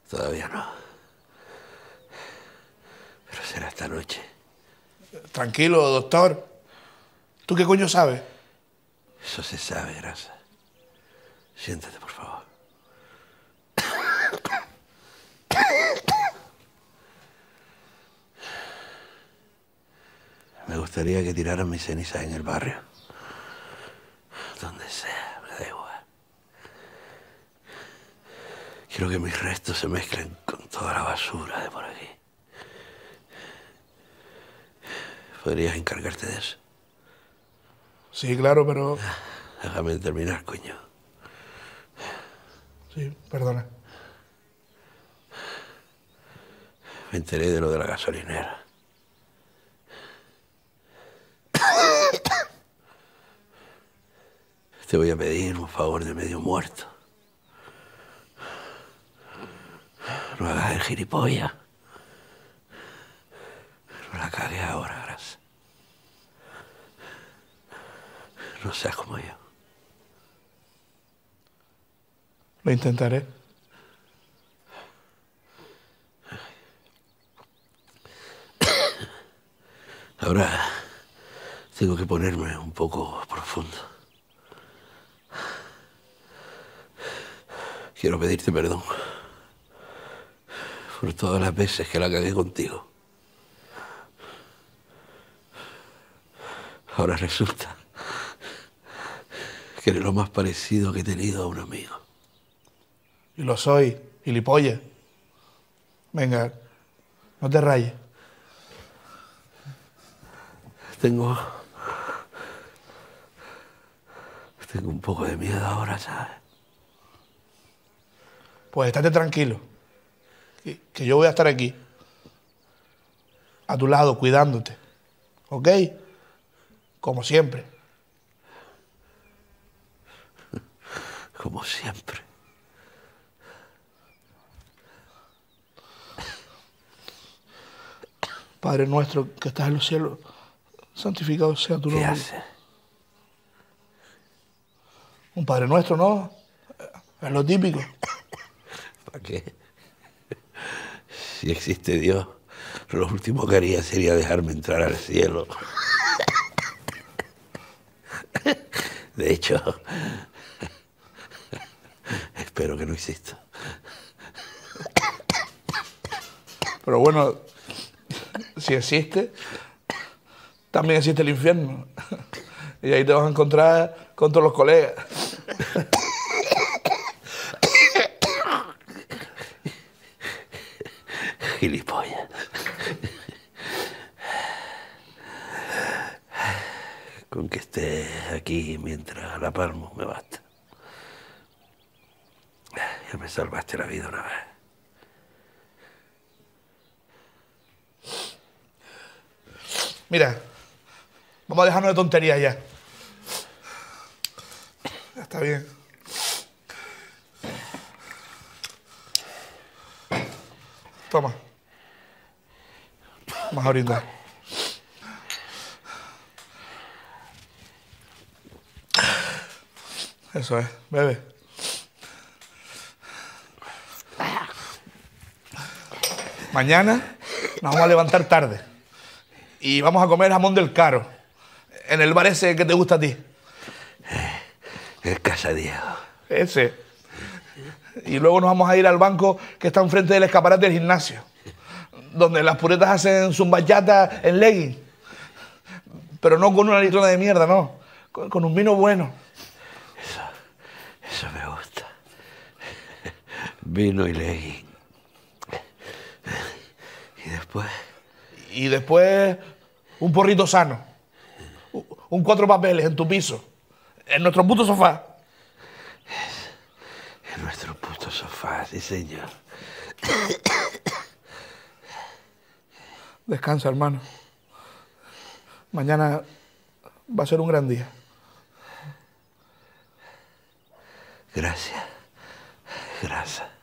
todavía no. Pero será esta noche. Tranquilo, doctor. ¿Tú qué coño sabes? Eso se sabe, Grasa. Siéntate, por favor. Me gustaría que tiraran mis cenizas en el barrio. Donde sea, me da igual. Quiero que mis restos se mezclen con toda la basura de por aquí. ¿Podrías encargarte de eso? Sí, claro, pero... Déjame terminar, coño. Sí, perdona. Me enteré de lo de la gasolinera. Te voy a pedir un favor de medio muerto. No hagas el gilipollas. No la cagues ahora, Grasa. No seas como yo. Lo intentaré. Ahora tengo que ponerme un poco profundo. Quiero pedirte perdón por todas las veces que la cagué contigo. Ahora resulta que eres lo más parecido que he tenido a un amigo. Y lo soy, gilipollas. Venga, no te rayes. Tengo. Tengo un poco de miedo ahora, ¿sabes? Pues estate tranquilo. Que, que yo voy a estar aquí. A tu lado, cuidándote. ¿Ok? Como siempre. Como siempre. Padre nuestro que estás en los cielos, santificado sea tu ¿Qué nombre. haces? Un Padre nuestro, ¿no? Es lo típico. ¿Para qué? Si existe Dios, lo último que haría sería dejarme entrar al cielo. De hecho, espero que no exista. Pero bueno, si existe, también existe el infierno. Y ahí te vas a encontrar con todos los colegas. Con que esté aquí mientras la palmo me basta. Ya me salvaste la vida una vez. Mira, vamos a dejarnos de tonterías ya. Ya está bien. Toma. Vamos a brindar. Eso es, bebe. Mañana nos vamos a levantar tarde y vamos a comer jamón del caro en el bar ese que te gusta a ti. El Casa Diego. Ese. Y luego nos vamos a ir al banco que está enfrente del escaparate del gimnasio, donde las puretas hacen zumbachata en legging. Pero no con una litrona de mierda, no. Con, con un vino bueno. Eso me gusta. Vino y legging. Y después, Y después un porrito sano. Un cuatro papeles en tu piso. En nuestro puto sofá. en nuestro puto sofá, sí señor. Descansa, hermano. Mañana va a ser un gran día. Gracias. Gracias.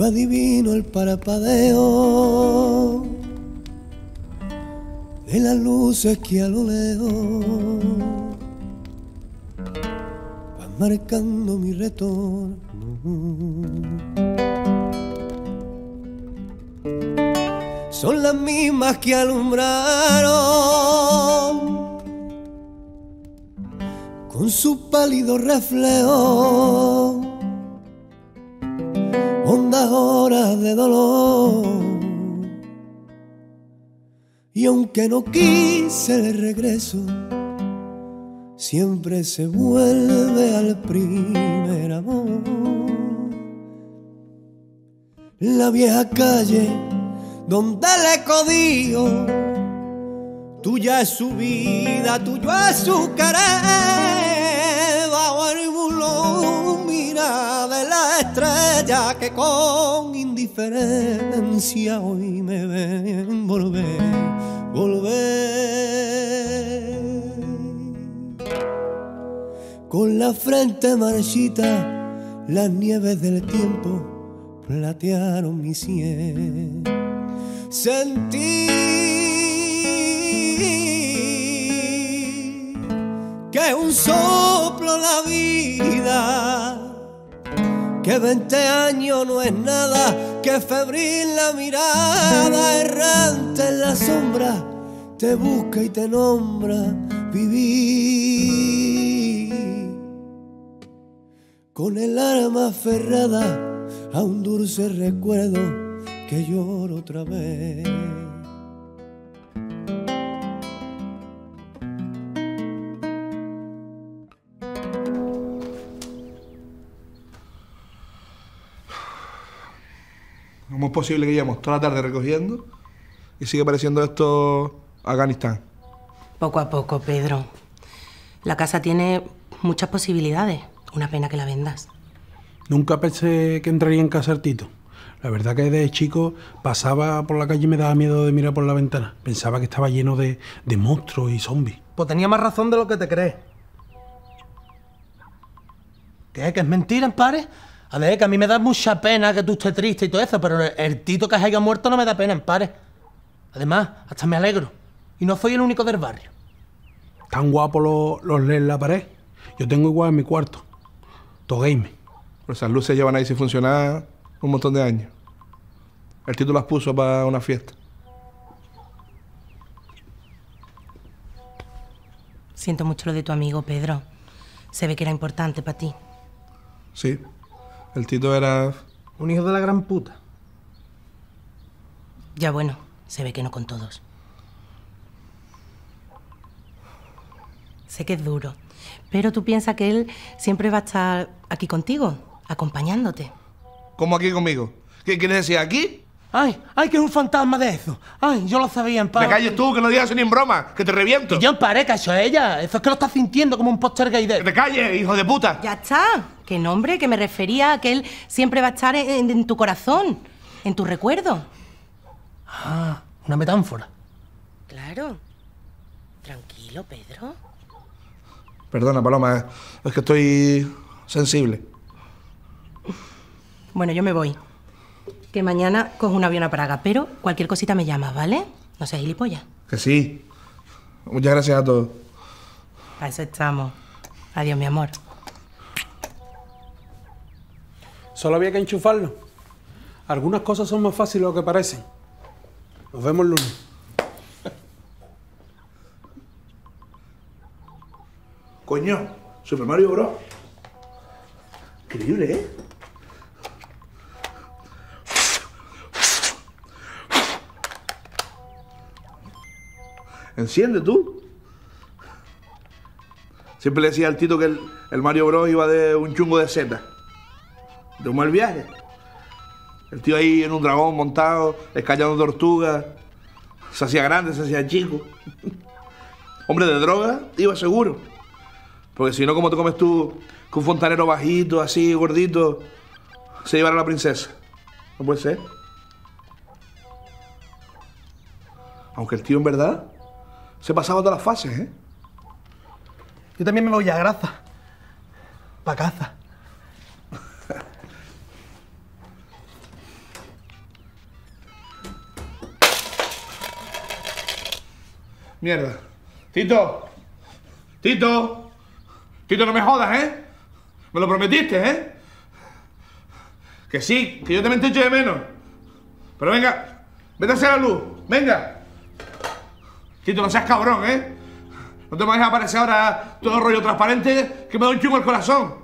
Yo adivino el parapadeo de las luces que a lo lejos van marcando mi retorno. Son las mismas que alumbraron con su pálido reflejo Aunque no quise el regreso, siempre se vuelve al primer amor. La vieja calle donde le codío, tuya es su vida, tuyo es su querer. Bajo el bulón, mira de la estrella que con indiferencia hoy me ven volver, volver. Con la frente marchita, las nieves del tiempo platearon mi sien. Sentí que un soplo la vida, que 20 años no es nada, que febril la mirada errante en la sombra te busca y te nombra vivir con el arma aferrada a un dulce recuerdo que lloro otra vez. ¿Cómo es posible que llevemos toda la tarde recogiendo y sigue pareciendo esto Afganistán? Poco a poco, Pedro. La casa tiene muchas posibilidades. Una pena que la vendas. Nunca pensé que entraría en casa el Tito. La verdad que desde chico pasaba por la calle y me daba miedo de mirar por la ventana. Pensaba que estaba lleno de, de monstruos y zombies. Pues tenía más razón de lo que te crees. ¿Qué? ¿Que es mentira, pare? A ver, que a mí me da mucha pena que tú estés triste y todo eso, pero el, Tito que se haya muerto no me da pena, pare. Además, hasta me alegro. Y no soy el único del barrio. Tan guapos los, los LED en la pared. Yo tengo igual en mi cuarto. Todo game. Pero esas luces llevan ahí sin funcionar un montón de años. El Tito las puso para una fiesta. Siento mucho lo de tu amigo, Pedro. Se ve que era importante para ti. Sí. El Tito era... Un hijo de la gran puta. Ya bueno, se ve que no con todos. Sé que es duro, pero tú piensas que él siempre va a estar aquí contigo, acompañándote. ¿Cómo aquí conmigo? ¿Qué quieres decir? ¿Aquí? ¡Ay! ¡Ay, que es un fantasma de eso! ¡Ay, yo lo sabía, en Me calles tú, que no digas eso ni en broma, que te reviento. Y yo en pareja, eso es ella. Eso es que lo estás sintiendo como un póster gay de... ¡Que te calles, hijo de puta! Ya está. Que nombre, que me refería a que él siempre va a estar en, en tu corazón, en tu recuerdo. Ah, una metáfora. Claro. Tranquilo, Pedro. Perdona, Paloma, eh. es que estoy sensible. Bueno, yo me voy. Que mañana cojo un avión a Praga, pero cualquier cosita me llamas, ¿vale? No seas gilipollas. Que sí. Muchas gracias a todos. Para eso estamos. Adiós, mi amor. Solo había que enchufarlo. Algunas cosas son más fáciles de lo que parecen. Nos vemos el lunes. Coño, Super Mario Bros. Increíble, ¿eh? Enciende tú. Siempre le decía al Tito que el, Mario Bros iba de un chungo de seta. De un mal viaje. El tío ahí en un dragón montado, escallando tortugas. Se hacía grande, se hacía chico. Hombre de droga, iba seguro. Porque si no, ¿cómo te comes tú con un fontanero bajito, así, gordito, se llevará a la princesa? No puede ser. Aunque el tío en verdad se pasaba todas las fases, ¿eh? Yo también me voy a Graza. Pa' caza. Mierda. Tito. Tito. Tito, no me jodas, ¿eh? Me lo prometiste, ¿eh? Que sí, que yo también te echo de menos. Pero venga, vete a hacer la luz. Venga. Tito, no seas cabrón, ¿eh? No te vayas a aparecer ahora todo rollo transparente que me da un chungo el corazón.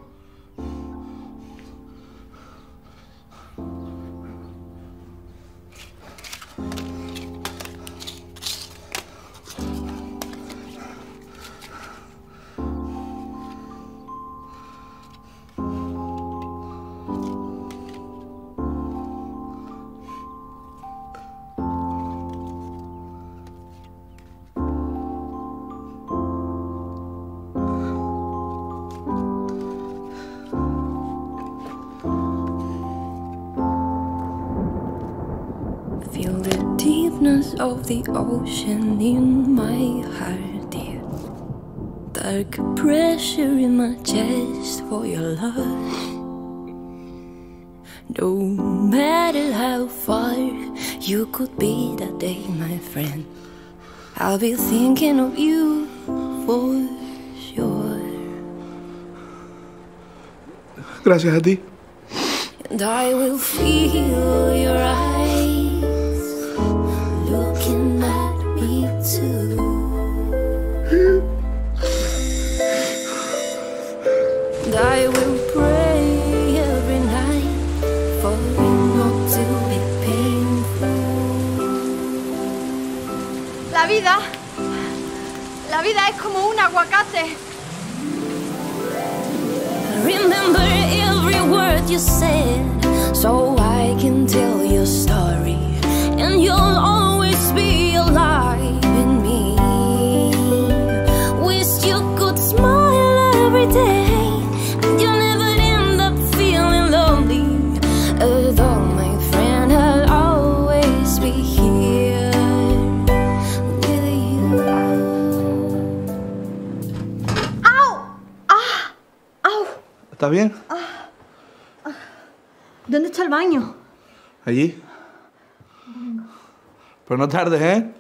Ocean in my heart, dear. Dark pressure in my chest for your love. No matter how far you could be that day, my friend, I'll be thinking of you for sure. Gracias a ti. And I will feel your eyes vida es como un aguacate. Remember every word you said so I can tell your story. And you'll always be alive ¿Estás bien? ¿Dónde está el baño? Allí. Pero no tardes, ¿eh?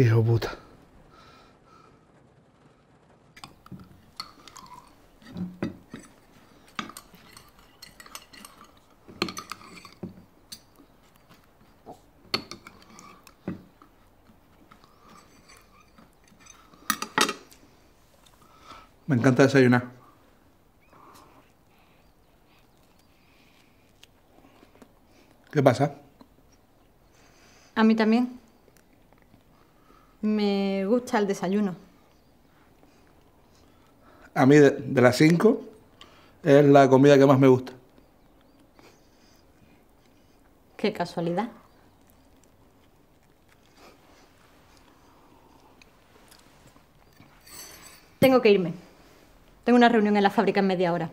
Hijo puta. Me encanta desayunar. ¿Qué pasa? A mí también. Gusta el desayuno. A mí de, de las 5 es la comida que más me gusta. Qué casualidad. Tengo que irme. Tengo una reunión en la fábrica en media hora.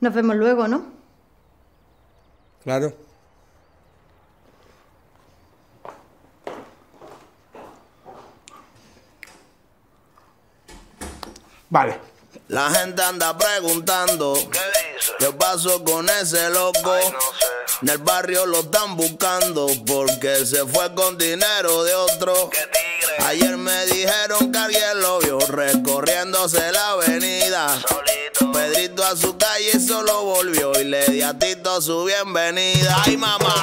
Nos vemos luego, ¿no? Claro. Vale. La gente anda preguntando ¿Qué pasó con ese loco? En el barrio lo están buscando porque se fue con dinero de otro. Ayer me dijeron que alguien lo vio recorriéndose la avenida. A su calle y solo volvió y le di a Tito su bienvenida. Ay mamá,